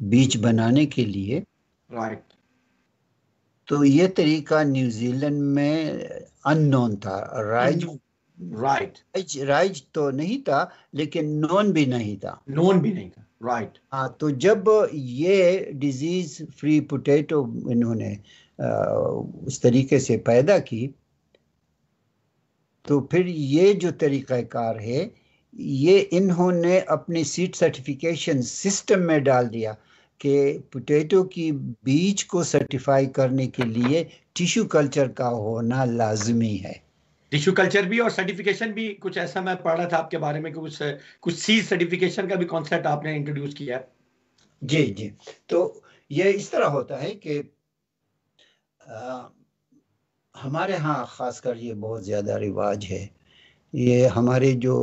बीज बनाने के लिए राइट तो ये तरीका न्यूजीलैंड में अननोन था। राइज राइट राइज राइज तो नहीं था लेकिन नॉन भी नहीं था। नॉन भी नहीं था। राइट हाँ तो जब ये डिज़ीज़ फ्री पोटैटो इन्होंने उस तरीके से पैदा की तो फिर ये जो तरीक़ाकार है ये इन्होंने अपने सीट सर्टिफिकेशन सिस्टम में डाल दिया कि पोटैटो की बीज को सर्टिफाई करने के लिए टिश्यू कल्चर का होना लाजमी है। टिश्यू कल्चर भी और सर्टिफिकेशन भी कुछ ऐसा मैं पढ़ रहा था आपके बारे में कुछ कुछ सी सर्टिफिकेशन का भी कॉन्सेप्ट आपने इंट्रोड्यूस किया है। जी जी। तो ये इस तरह होता है कि अ, हमारे यहाँ खासकर ये बहुत ज़्यादा रिवाज है। ये हमारे जो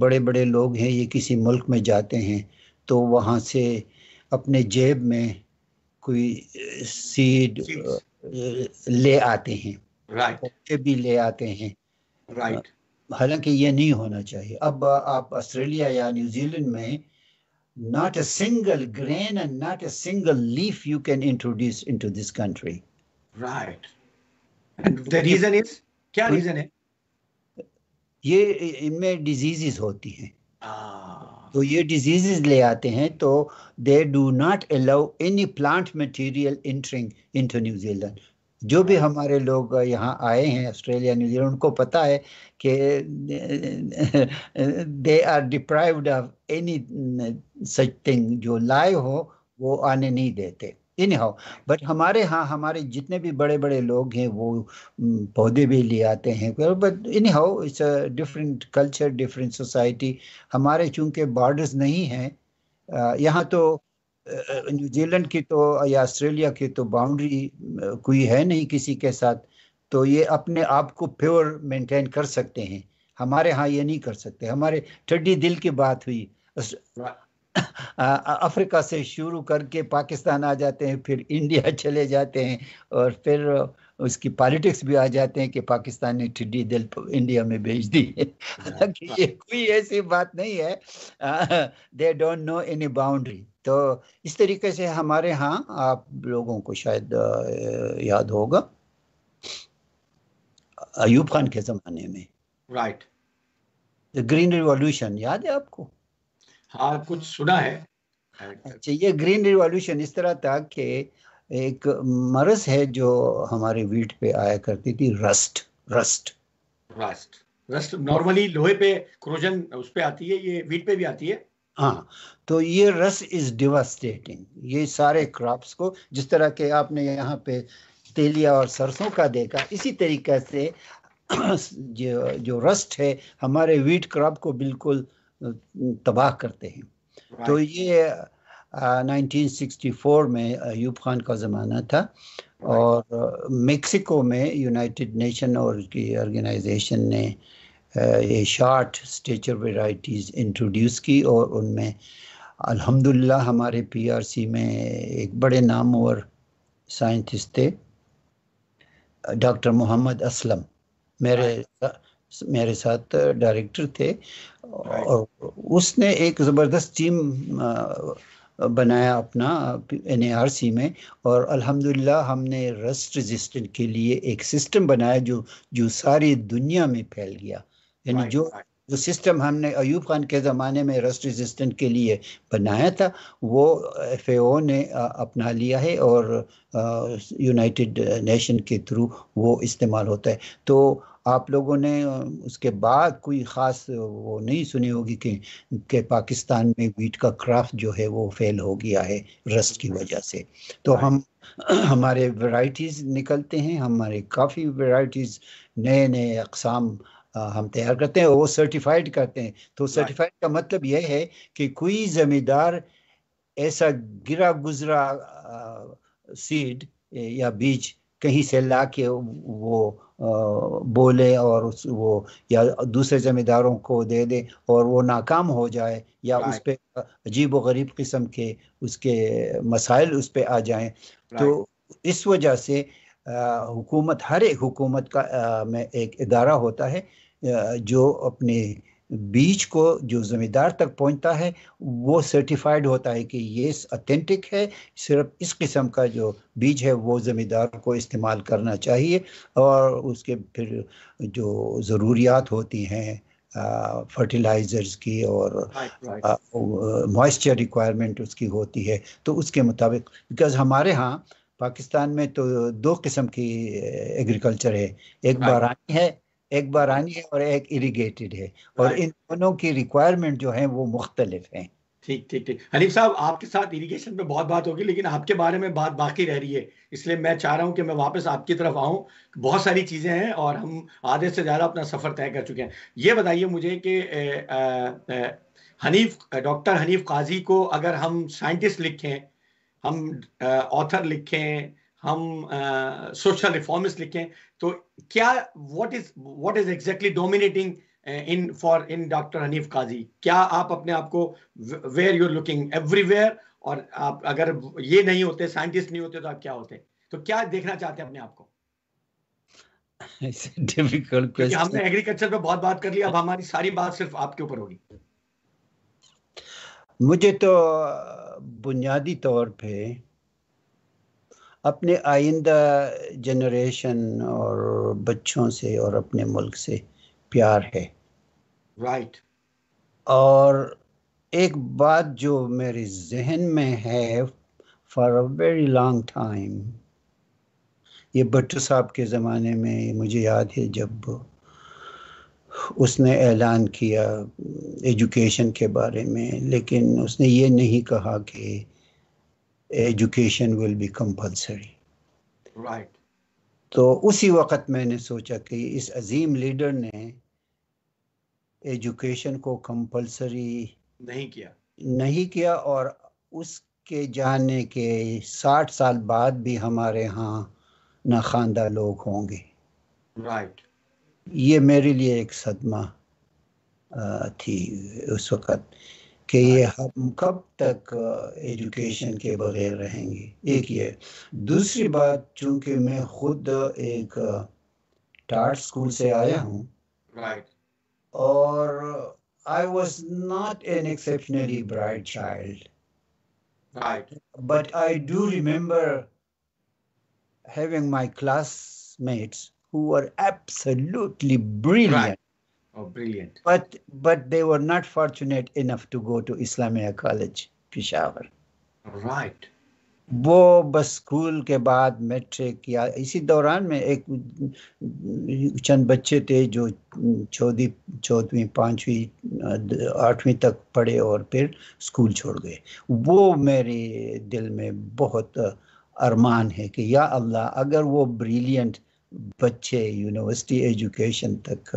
बड़े बड़े लोग हैं ये किसी मुल्क में जाते हैं तो वहाँ से अपने जेब में कोई सीड ले आते हैं। राइट भी ले आते हैं। राइट हालाँकि ये नहीं होना चाहिए। अब आप ऑस्ट्रेलिया या न्यूजीलैंड में not a single grain and not a single leaf you can introduce into this country. Right and the reason is क्या रीजन है? ये इनमें डिजीजेस होती हैं। Ah, तो ये डिजीजेस ले आते हैं तो they do not allow any plant material entering into New Zealand जो भी हमारे लोग यहाँ आए हैं ऑस्ट्रेलिया न्यूजीलैंड उनको पता है कि they are deprived of any such thing जो लाए हो वो आने नहीं देते। इन हाउ बट हमारे यहाँ हमारे जितने भी बड़े बड़े लोग हैं वो हम्म, पौधे भी ले आते हैं। But in how it's a different culture different society हमारे चूँकि बॉर्डर्स नहीं हैं यहाँ तो न्यूजीलैंड की तो या ऑस्ट्रेलिया की तो बाउंड्री कोई है नहीं किसी के साथ तो ये अपने आप को प्योर मेंटेन कर सकते हैं। हमारे यहाँ ये नहीं कर सकते। हमारे ठड्डी दिल की बात हुई। अफ्रीका से शुरू करके पाकिस्तान आ जाते हैं फिर इंडिया चले जाते हैं और फिर उसकी पॉलिटिक्स भी आ जाते हैं कि पाकिस्तान ने टिड्डी दिल इंडिया में भेज दी। हालाँकि ये कोई ऐसी बात नहीं है। They don't know any boundary तो इस तरीके से हमारे यहाँ आप लोगों को शायद याद होगा। अयूब खान के ज़माने में। राइट ग्रीन रिवॉल्यूशन याद है आपको? हाँ कुछ सुना है। अच्छा ये ग्रीन रिवॉल्यूशन इस तरह था कि एक मरस है जो हमारे वीट पे आया करती थी rust rust. Rust rust normally लोहे पे क्रोजन उस पे आती है ये वीट पे भी आती है। हाँ तो ये रस इज़ डिवास्टेटिंग ये सारे क्रॉप्स को जिस तरह के आपने यहाँ पे तेलिया और सरसों का देखा इसी तरीके से जो जो रस्ट है हमारे वीट क्रॉप को बिल्कुल तबाह करते हैं right. तो ये आ, 1964 में अयूब खान का ज़माना था right. और मेक्सिको में यूनाइटेड नेशन और की ऑर्गेनाइजेशन ने ये शार्ट स्टेचर वेराइटीज़ इंट्रोड्यूस की और उनमें अल्हम्दुलिल्लाह हमारे पीआरसी में एक बड़े नाम और साइंटिस्ट थे डॉक्टर मोहम्मद असलम मेरे मेरे साथ डायरेक्टर थे और उसने एक ज़बरदस्त टीम बनाया अपना एनएआरसी में और अल्हम्दुलिल्लाह हमने रस्ट रेजिस्टेंट के लिए एक सिस्टम बनाया जो जो सारी दुनिया में फैल गया। यानी जो जो सिस्टम हमने अयूब खान के ज़माने में रस्ट रेजिस्टेंट के लिए बनाया था वो एफ़ ने अपना लिया है और यूनाइटेड नेशन के थ्रू वो इस्तेमाल होता है। तो आप लोगों ने उसके बाद कोई ख़ास वो नहीं सुनी होगी कि कि पाकिस्तान में वीट का क्राफ्ट जो है वो फेल हो गया है रस्ट की वजह से। तो हम हमारे वैरायटीज़ निकलते हैं हमारे काफ़ी वैरायटीज़ नए नए अकसाम हम तैयार करते हैं वो सर्टिफाइड करते हैं। तो सर्टिफाइड का मतलब यह है कि कोई ज़मींदार ऐसा गिरा गुजरा सीड या बीज कहीं से ला के वो बोले और उस वो या दूसरे ज़मींदारों को दे दे और वो नाकाम हो जाए या उस पर अजीब व गरीब किस्म के उसके मसाइल उस पर आ जाएँ। तो इस वजह से हुकूमत हर एक हुकूमत का आ, में एक इदारा होता है जो अपने बीज को जो ज़मींदार तक पहुँचता है वो सर्टिफाइड होता है कि ये अथेंटिक है। सिर्फ़ इस किस्म का जो बीज है वो ज़मींदार को इस्तेमाल करना चाहिए और उसके फिर जो ज़रूरियात होती हैं फर्टिलाइज़र्स की और मॉइस्चर रिक्वायरमेंट उसकी होती है तो उसके मुताबिक। बिकॉज़ हमारे यहाँ पाकिस्तान में तो दो किस्म की एग्रीकल्चर है। एक बारानी है एक बारानी है और एक इरीगेटेड है। और इन दोनों की रिक्वायरमेंट जो है वो मुख्तलिफ़ हैं। ठीक ठीक ठीक। हनीफ साहब आपके साथ इरिगेशन पे बहुत बात होगी लेकिन आपके बारे में बात बाकी रह रही है। इसलिए मैं चाह रहा हूँ कि मैं वापस आपकी तरफ़ आऊँ। बहुत सारी चीज़ें हैं और हम आधे से ज़्यादा अपना सफ़र तय कर चुके हैं। ये बताइए मुझे कि हनीफ डॉक्टर हनीफ काजी को अगर हम साइंटिस्ट लिखें हम ऑथर लिखें हम सोशल रिफॉर्मिस्ट लिखें तो क्या what is what is exactly dominating in for in doctor Hanif Qazi क्या आप अपने आप को वेयर यूर लुकिंग एवरीवेयर और आप अगर ये नहीं होते साइंटिस्ट नहीं होते तो आप क्या होते? तो क्या देखना चाहते हैं अपने आप को? डिफ़िकल्ट क्वेश्चन हमने एग्रीकल्चर पे बहुत बात कर ली अब हमारी सारी बात सिर्फ़ आपके ऊपर होगी। मुझे तो बुनियादी तौर पे अपने आइंदा जनरेशन और बच्चों से और अपने मुल्क से प्यार है राइट right. और एक बात जो मेरे जहन में है for a very long time ये भट्टू साहब के ज़माने में मुझे याद है जब उसने ऐलान किया एजुकेशन के बारे में लेकिन उसने ये नहीं कहा कि education will be compulsory right तो उसी वक्त मैंने सोचा कि इस अजीम लीडर ने एजुकेशन को कंपलसरी नहीं किया। नहीं किया और उसके जाने के साठ साल बाद भी हमारे यहाँ नाखानदा लोग होंगे। Right right. ये मेरे लिए एक सदमा थी उस वक़्त। कि ये हाँ। हम कब तक एजुकेशन के बगैर रहेंगे? एक ये। दूसरी बात चूँकि मैं खुद एक टार्ट स्कूल से आया हूँ। और I was not an exceptionally bright child but I do remember having my classmates who're absolutely brilliant Oh, brilliant. But but they were not fortunate enough to go to Islamia College Peshawar right वो बस school के बाद matric या इसी दौरान में एक चंद बच्चे थे जो चौथी चौथवीं पांचवी आठवीं तक पढ़े और फिर स्कूल छोड़ गए। वो मेरे दिल में बहुत अरमान है कि या अल्लाह अगर वो ब्रिलियंट बच्चे यूनिवर्सिटी एजुकेशन तक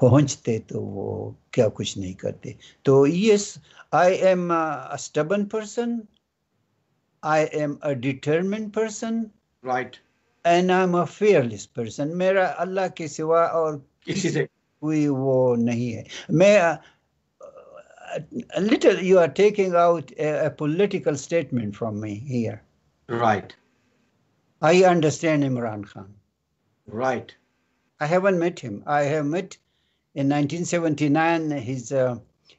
पहुंचते तो वो क्या कुछ नहीं करते तो yes I am stubborn person I am a determined person. Right. And I'm a fearless person. मेरा अल्लाह के सिवा और किसी से कोई वो नहीं है मैं a little you are taking out a, a, political statement from me here right i understand imran khan right i haven't met him i have met in 1979 his uh,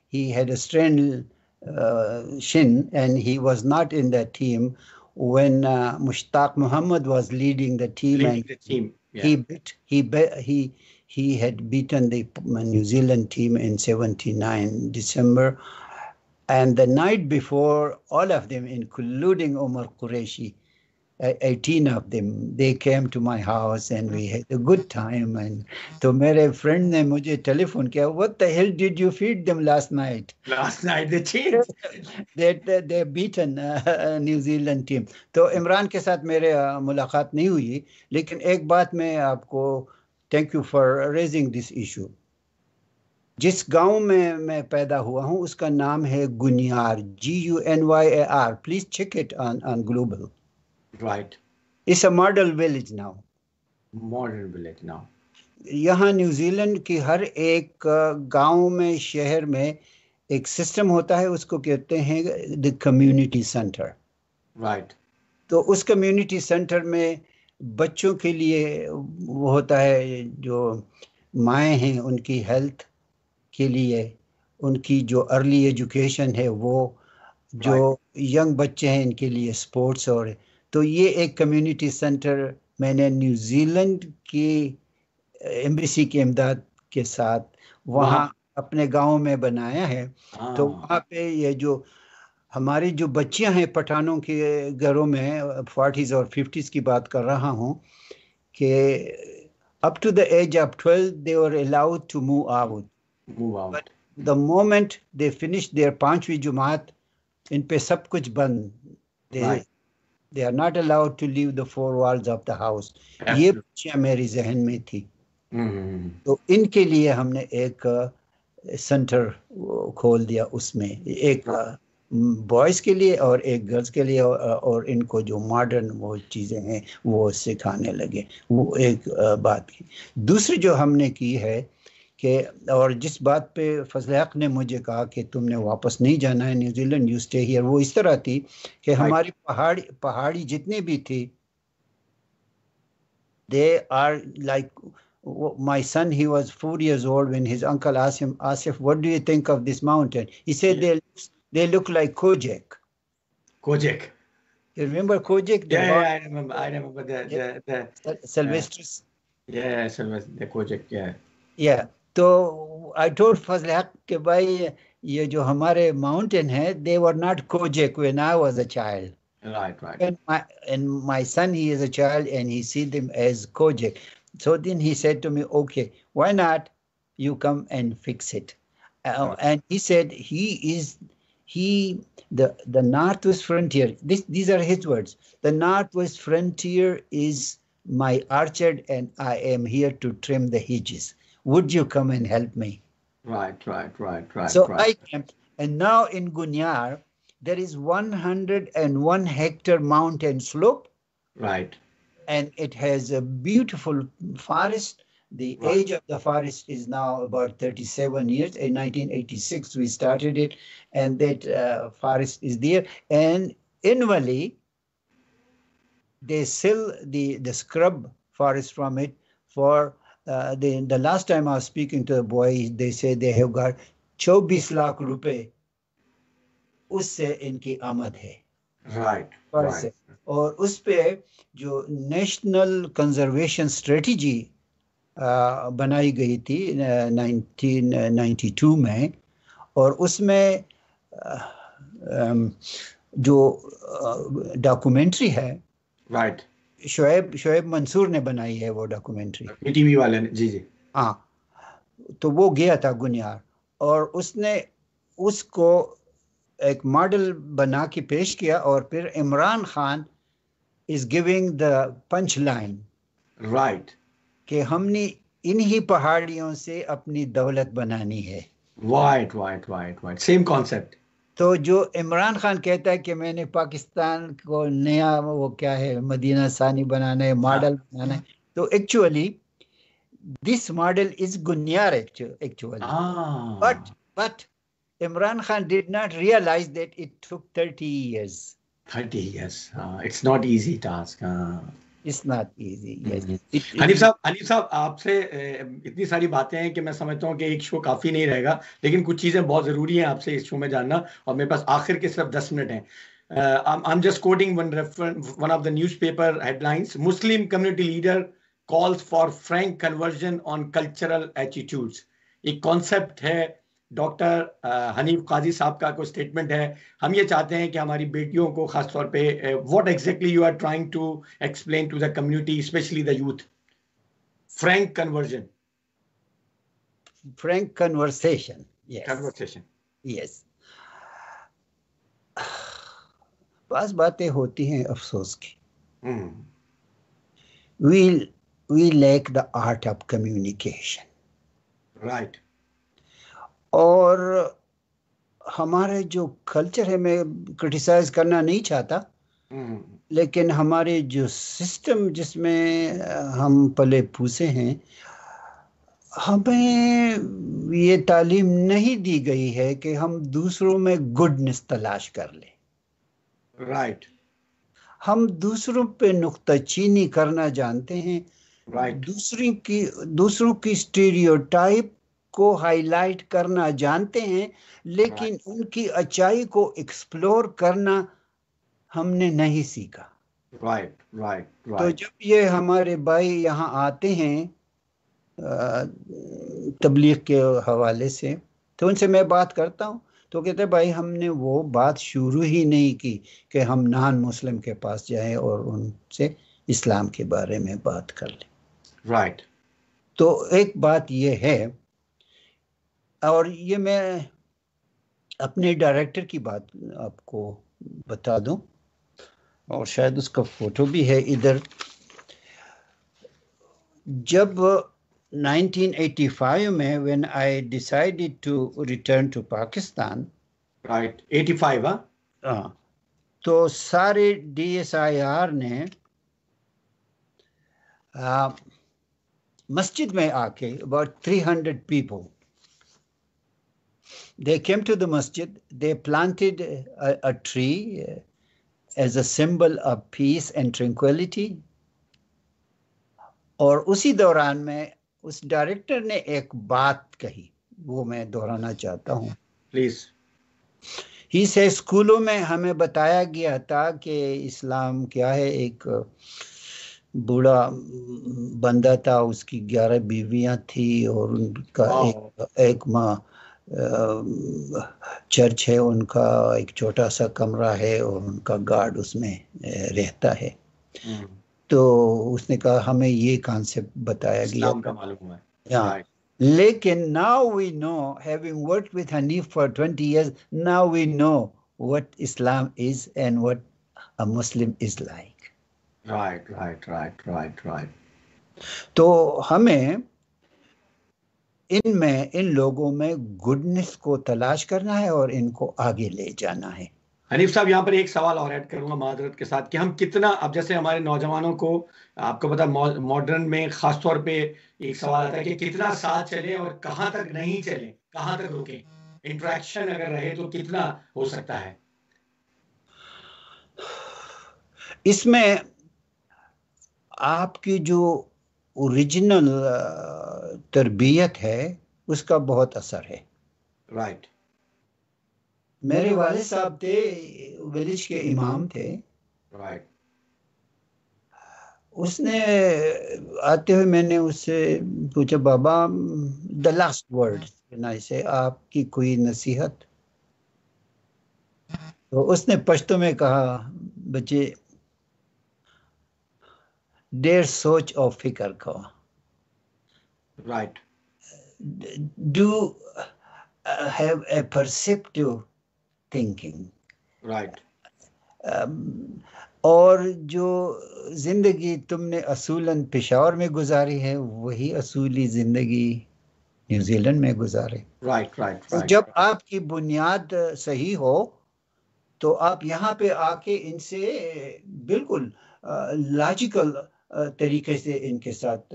he had a strain uh, Shin, and he was not in that team when uh, Mushtaq Muhammad was leading the team. Leading the team. Yeah. He beat, he be, he he had beaten the New Zealand team in 79 December. And the night before, all of them, including Omar Qureshi, 18 of them they came to my house and we had a good time and तो मेरे friend ने मुझे telephone किया what the hell did you feed them last night last night they changed they they beaten uh, New Zealand team तो इमरान के साथ मेरे uh, मुलाकात नहीं हुई लेकिन एक बात मैं आपको thank you for raising this issue जिस गांव में मैं पैदा हुआ हूं उसका नाम है गुनियार G U N Y A R please check it on on global Right. It's a model village now. Modern village now. यहाँ न्यूजीलैंड की हर एक गाँव में शहर में एक सिस्टम होता है उसको कहते हैं द कम्युनिटी सेंटर राइट तो उस कम्युनिटी सेंटर में बच्चों के लिए वो होता है जो माएँ हैं उनकी हेल्थ के लिए उनकी जो अर्ली एजुकेशन है वो जो यंग बच्चे हैं इनके लिए स्पोर्ट्स और तो ये एक कम्युनिटी सेंटर मैंने न्यूजीलैंड की एम्बेसी की इमदाद के साथ वहाँ अपने गाँव में बनाया है। तो हाँ। वहाँ पे ये जो हमारी जो बच्चियाँ हैं पठानों के घरों में फोर्टीज और फिफ्टीज की बात कर रहा हूँ कि up to the age of twelve they are allowed to move out the moment they finish their पांचवी जुमात इन पे सब कुछ बंद। They they are not allowed to leave the four walls of the house ये बच्चियाँ मेरी जहन में थी। mm-hmm. तो इनके लिए हमने एक सेंटर खोल दिया उसमें। एक बॉयज़ के लिए और एक गर्ल्स के लिए और इनको जो मॉडर्न वो चीज़ें हैं वो सिखाने लगे। वो एक बात की। दूसरी जो हमने की है कि और जिस बात पे फजल हक ने मुझे कहा कि तुमने वापस नहीं जाना है न्यूजीलैंड यू स्टे हियर वो इस तरह थी कि हमारी पहाड़ी पहाड़ी जितनी भी थी they are like my son he was four years old when his uncle Asim Asif what do you think of this mountain इसे they look like Kojic Kojic You remember Kojic? Yeah, yeah, I remember. I remember the the the. Sylvester's. Yeah, yeah, Sylvester, the तो I told फजल हक कि भाई ये जो हमारे mountain है they were not Kozak when I was a child right right and my and my son he is a child and he see them as kojak so then he said to me okay why not you come and fix it uh, and he said he is he the the northwest frontier this, these are his words the northwest frontier is my orchard and i am here to trim the hedges would you come and help me? Right, right, right, right. So right. I came. And now in Gunyar, there is 101 hectare mountain slope. Right. And it has a beautiful forest. The right. age of the forest is now about 37 years. In 1986, we started it, and that uh, forest is there. And annually, they sell the, the scrub forest from it for uh, the, the last time I was speaking to the boy, they say they have got 24 lakh रुपए उससे इनकी आमद है right right, right. और उस पे जो national conservation strategy बनाई गई थी 1992 में और उसमें जो डॉक्यूमेंट्री है राइट शोएब शोएब मंसूर ने बनाई है वो डॉक्यूमेंट्री टीवी वाले ने जी जी। हाँ तो वो गया था गुनियार और उसने उसको एक मॉडल बना के पेश किया और फिर Imran Khan is giving the punch line right कि हमने इन्हीं पहाड़ियों से अपनी दौलत बनानी है। White white white white same concept तो जो इमरान खान कहता है कि मैंने पाकिस्तान को नया वो क्या है मदीना सानी बनाना है मॉडल हाँ। बनाना है तो actually this model is गुनियार actually but but Imran Khan did not realize that it took 30 years. 30 years. Uh, it's not easy task. Uh. It's not easy Hanif sahab Hanif sahab आपसे इतनी सारी बातें हैं कि मैं समझता हूँ कि एक शो काफ़ी नहीं रहेगा लेकिन कुछ चीज़ें बहुत ज़रूरी है आपसे इस शो में जानना और मेरे पास आखिर के सिर्फ़ दस मिनट हैं। I am just quoting headlines Muslim community leader calls for frank conversion on cultural attitudes एक कॉन्सेप्ट है डॉक्टर हनीफ काजी साहब का कोई स्टेटमेंट है। हम ये चाहते हैं कि हमारी बेटियों को खास तौर पे what exactly you are trying to explain to the community specially the youth frank conversion frank conversation yes. Conversation. Yes. पास बातें होती हैं अफसोस की। We we lack the art of communication right और हमारे जो कल्चर है मैं क्रिटिसाइज करना नहीं चाहता हम्म। लेकिन हमारे जो सिस्टम जिसमें हम पले पूसे हैं हमें ये तालीम नहीं दी गई है कि हम दूसरों में गुडनेस तलाश कर लें राइट right. हम दूसरों पे नुकता चीनी करना जानते हैं right. दूसरी की दूसरों की स्टीरियोटाइप को हाईलाइट करना जानते हैं लेकिन right. उनकी अच्छाई को एक्सप्लोर करना हमने नहीं सीखा राइट राइट तो जब ये हमारे भाई यहाँ आते हैं तबलीग के हवाले से तो उनसे मैं बात करता हूँ तो कहते भाई हमने वो बात शुरू ही नहीं की कि हम नॉन मुस्लिम के पास जाएँ और उनसे इस्लाम के बारे में बात कर लें राइट right. तो एक बात यह है और ये मैं अपने डायरेक्टर की बात आपको बता दूँ और शायद उसका फ़ोटो भी है इधर। जब 1985 में when I decided to return to Pakistan right 85 हाँ? तो सारे डीएसआईआर ने आ, मस्जिद में आके about 300 people They came to the masjid, they planted a, a tree uh, as a symbol of peace and tranquility. और उसी दौरान में उस डायरेक्टर ने एक बात कही वो मैं दोहराना चाहता हूँ। प्लीज़ ही से स्कूलों में हमें बताया गया था कि इस्लाम क्या है एक बूढ़ा बंदा था उसकी ग्यारह बीवियाँ थी और उनका एक एक माँ चर्च है उनका एक छोटा सा कमरा है और उनका गार्ड उसमें रहता है। हम्म। तो उसने कहा हमें ये कॉन्सेप्ट बताया गया लेकिन now we know having worked with Hanif for 20 years now we know what Islam is and what a Muslim is like right right right right right तो हमें इनमें इन लोगों में गुडनेस को तलाश करना है और इनको आगे ले जाना है। हनीफ साहब यहाँ पर एक सवाल और ऐड करूँगा माजरत के साथ कि हम कितना अब जैसे हमारे नौजवानों को आपको पता मॉडर्न में खास तौर पे एक सवाल आता है कि कितना साथ चले और कहाँ तक नहीं चले कहाँ तक रुके? इंट्रैक्शन अगर रहे तो कितना हो सकता है? इसमें आपकी जो ओरिजिनल तरबियत है उसका बहुत असर है राइट right. मेरे वाले साहब थे विलेज के इमाम थे राइट right. उसने आते हुए मैंने उससे पूछा बाबा द लास्ट वर्ड ना इसे आपकी कोई नसीहत तो उसने पश्तो में कहा बच्चे देर सोच और फ़िक्र को। Right do have a perceptive thinking right और जो ज़िंदगी तुमने असूलन पेशावर में गुजारी है वही असूली ज़िंदगी न्यूजीलैंड में गुजारे। राइट राइट तो जब आपकी बुनियाद सही हो तो आप यहाँ पे आके इनसे बिल्कुल लॉजिकल तरीके से इनके साथ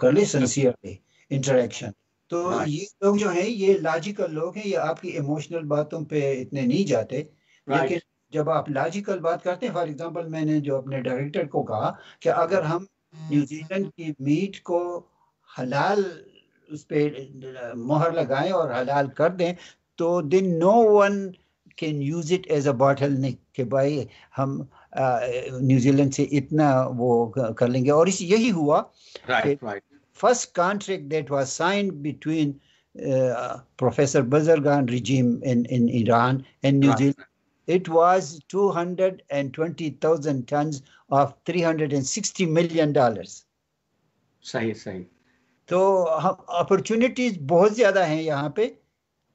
कर ले सिंसियरली इंटरेक्शन तो right. ये लोग जो हैं ये लॉजिकल लोग हैं ये आपकी इमोशनल बातों पे इतने नहीं जाते right. लेकिन जब आप लॉजिकल बात करते हैं फॉर एग्जांपल मैंने जो अपने डायरेक्टर को कहा कि अगर हम न्यूजीलैंड की मीट को हलाल उस पर मोहर लगाएँ और हलाल कर दें तो दिन no one can use it as a bottleneck कि भाई हम न्यूजीलैंड से इतना वो कर लेंगे। और इस यही हुआ first contract that was signed between professor Bazargan regime in in Iran and New Zealand it was 220,000 tons of 360 million dollars. सही सही। तो हम अपॉर्चुनिटीज़ बहुत ज़्यादा हैं यहाँ पे।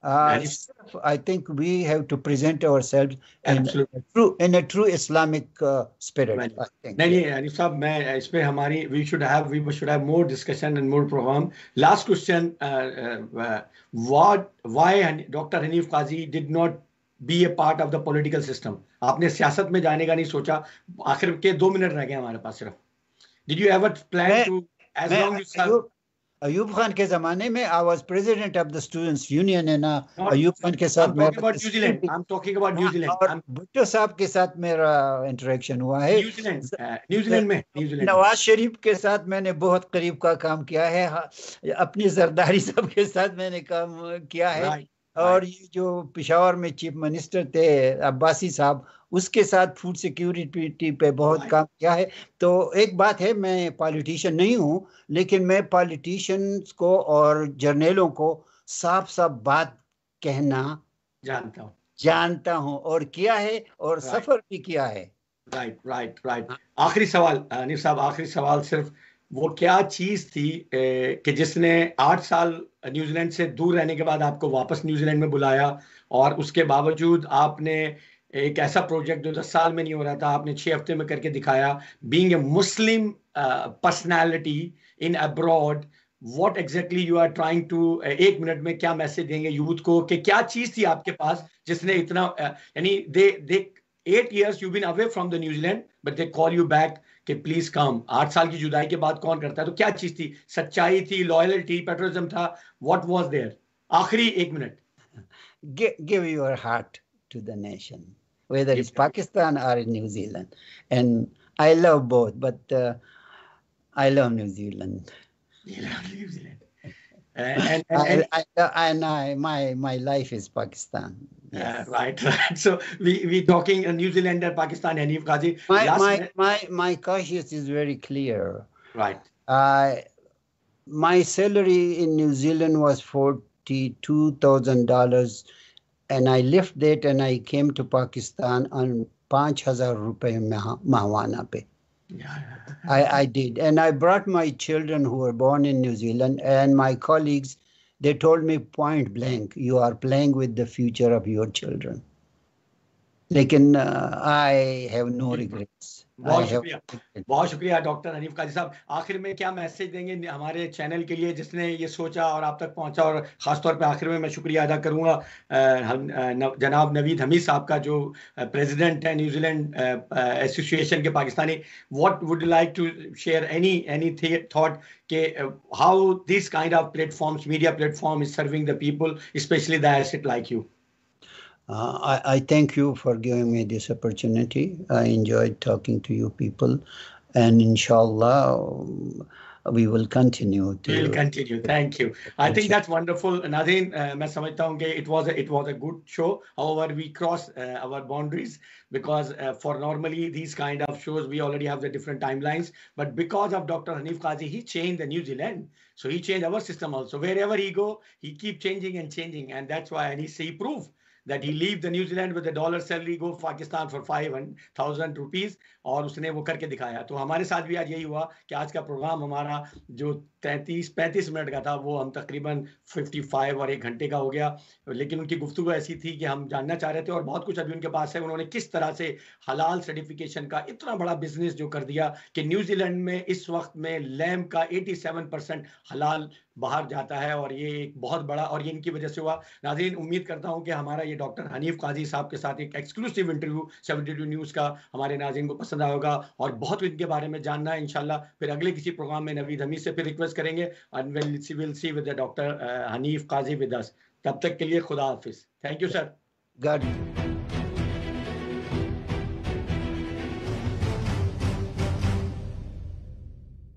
I think we have to present ourselves in true in a true Islamic spirit I think नहीं नहीं अनिफ साहब मैं इस पे हमारी we should have we should have more discussion and more program last question what why doctor Hanif Qazi did not be a part of the political system आपने सियासत में जाने का नहीं सोचा आखिर के दो मिनट रह गए हमारे पास सिर्फ़। Did you ever plan to as long you Ayub Khan के जमाने में I was president of the students union है ना? अयूब खान के साथ मैं New Zealand I am talking about New Zealand Bhutto sahab के साथ मेरा इंटरेक्शन हुआ है। न्यूजीलैंड न्यूजीलैंड में न्यूजीलैंड नवाज़ शरीफ के साथ मैंने बहुत करीब का काम किया है। अपनी जरदारी साहब के साथ मैंने काम किया है। और ये जो पिशावर में चीफ मिनिस्टर थे अब्बासी साहब उसके साथ फ़ूड सिक्योरिटी पे बहुत काम किया है। तो एक बात है मैं पॉलिटिशियन नहीं हूँ लेकिन मैं पॉलिटिशियंस को और जर्नलों को साफ़ साफ़ बात कहना जानता हूँ। जानता हूँ और किया है और सफ़र भी किया है। राइट राइट राइट आखिरी सवाल अनिल साहब आखिरी सवाल सिर्फ़ वो क्या चीज़ थी कि जिसने आठ साल न्यूजीलैंड से दूर रहने के बाद आपको वापस न्यूजीलैंड में बुलाया और उसके बावजूद आपने एक ऐसा प्रोजेक्ट जो दस साल में नहीं हो रहा था, आपने छह हफ़्ते में करके दिखाया being a Muslim personality in abroad what exactly you are trying to एक मिनट में क्या मैसेज देंगे यूथ को कि क्या चीज़ थी आपके पास जिसने इतना यानी दे दे eight years you been away from the New Zealand but they call you back कि प्लीज कम आठ साल की जुदाई के बाद कौन करता है तो क्या चीज थी सच्चाई थी लॉयल्टी पेट्रोलिज्म था व्हाट वाज देयर आखिरी एक minute give your heart to the nation whether it's pakistan or in new zealand and i love both but uh, i love new zealand you love new zealand and, and, and, I, I, and I, my my life is Pakistan. Yes. Uh, right, right. So we we talking a New Zealander, Pakistan, Hanif Qazi. My my, my my conscience is very clear. Right. Uh, my salary in New Zealand was forty two thousand dollars, and I left that and I came to Pakistan on पाँच हजार रुपए माहवाना पे I, I did. And I brought my children who were born in New Zealand and my colleagues. they told me point blank, you are playing with the future of your children. लेकिन I have no regrets बहुत शुक्रिया। बहुत शुक्रिया doctor Hanif Qazi साहब। आखिर में क्या message देंगे हमारे चैनल के लिए जिसने ये सोचा और आप तक पहुँचा? और ख़ासतौर पे आखिर में मैं शुक्रिया अदा करूँगा जनाब नवीद हमीद साहब का जो प्रेसिडेंट है न्यूजीलैंड एसोसिएशन के Pakistani. What would like to share any any thought के how this kind of platforms media platform is serving the people specially the asset like you Uh, I, I, thank you for giving me this opportunity. I enjoyed talking to you people, and inshallah, we will continue. To we'll continue. Thank you. I think that's wonderful. Nadine, uh, it was a, it was a good show. However, we crossed uh, our boundaries because uh, for normally these kind of shows we already have the different timelines. But because of Dr. Hanif Qazi, he changed the New Zealand, so he changed our system also. Wherever he go, he keep changing and changing, and that's why and he, he proved that he leave the New Zealand with a dollar salary, go Pakistan for five thousand rupees और उसने वो करके दिखाया तो हमारे साथ भी आज यही हुआ कि आज का प्रोग्राम हमारा जो तैंतीस, पैंतीस मिनट का था, वो हम तकरीबन 55 और एक घंटे का हो गया। लेकिन उनकी गुफ्तु ऐसी थी कि हम जानना चाह रहे थे और बहुत कुछ अभी उनके पास है, उन्होंने किस तरह से हलाल सर्टिफिकेशन का इतना बड़ा बिज़नेस जो कर दिया कि न्यूजीलैंड में इस वक्त में लैम्प का 87 परसेंट हलाल बाहर जाता है और ये एक बहुत बड़ा और ये इनकी वजह से हुआ। नाजरीन, उम्मीद करता हूँ कि हमारा ये डॉक्टर हनीफ काजी साहब के साथ एक exclusive interview seventy two news का हमारे नाजीन को पसंद आएगा और बहुत इनके बारे में जानना है इनशाला फिर अगले किसी प्रोग्राम में नवीद हमीद से फिर रिक्वेस्ट करेंगे। And will see with doctor Hanif Qazi विदास तब तक के लिए खुदा हाफिज। Thank you sir god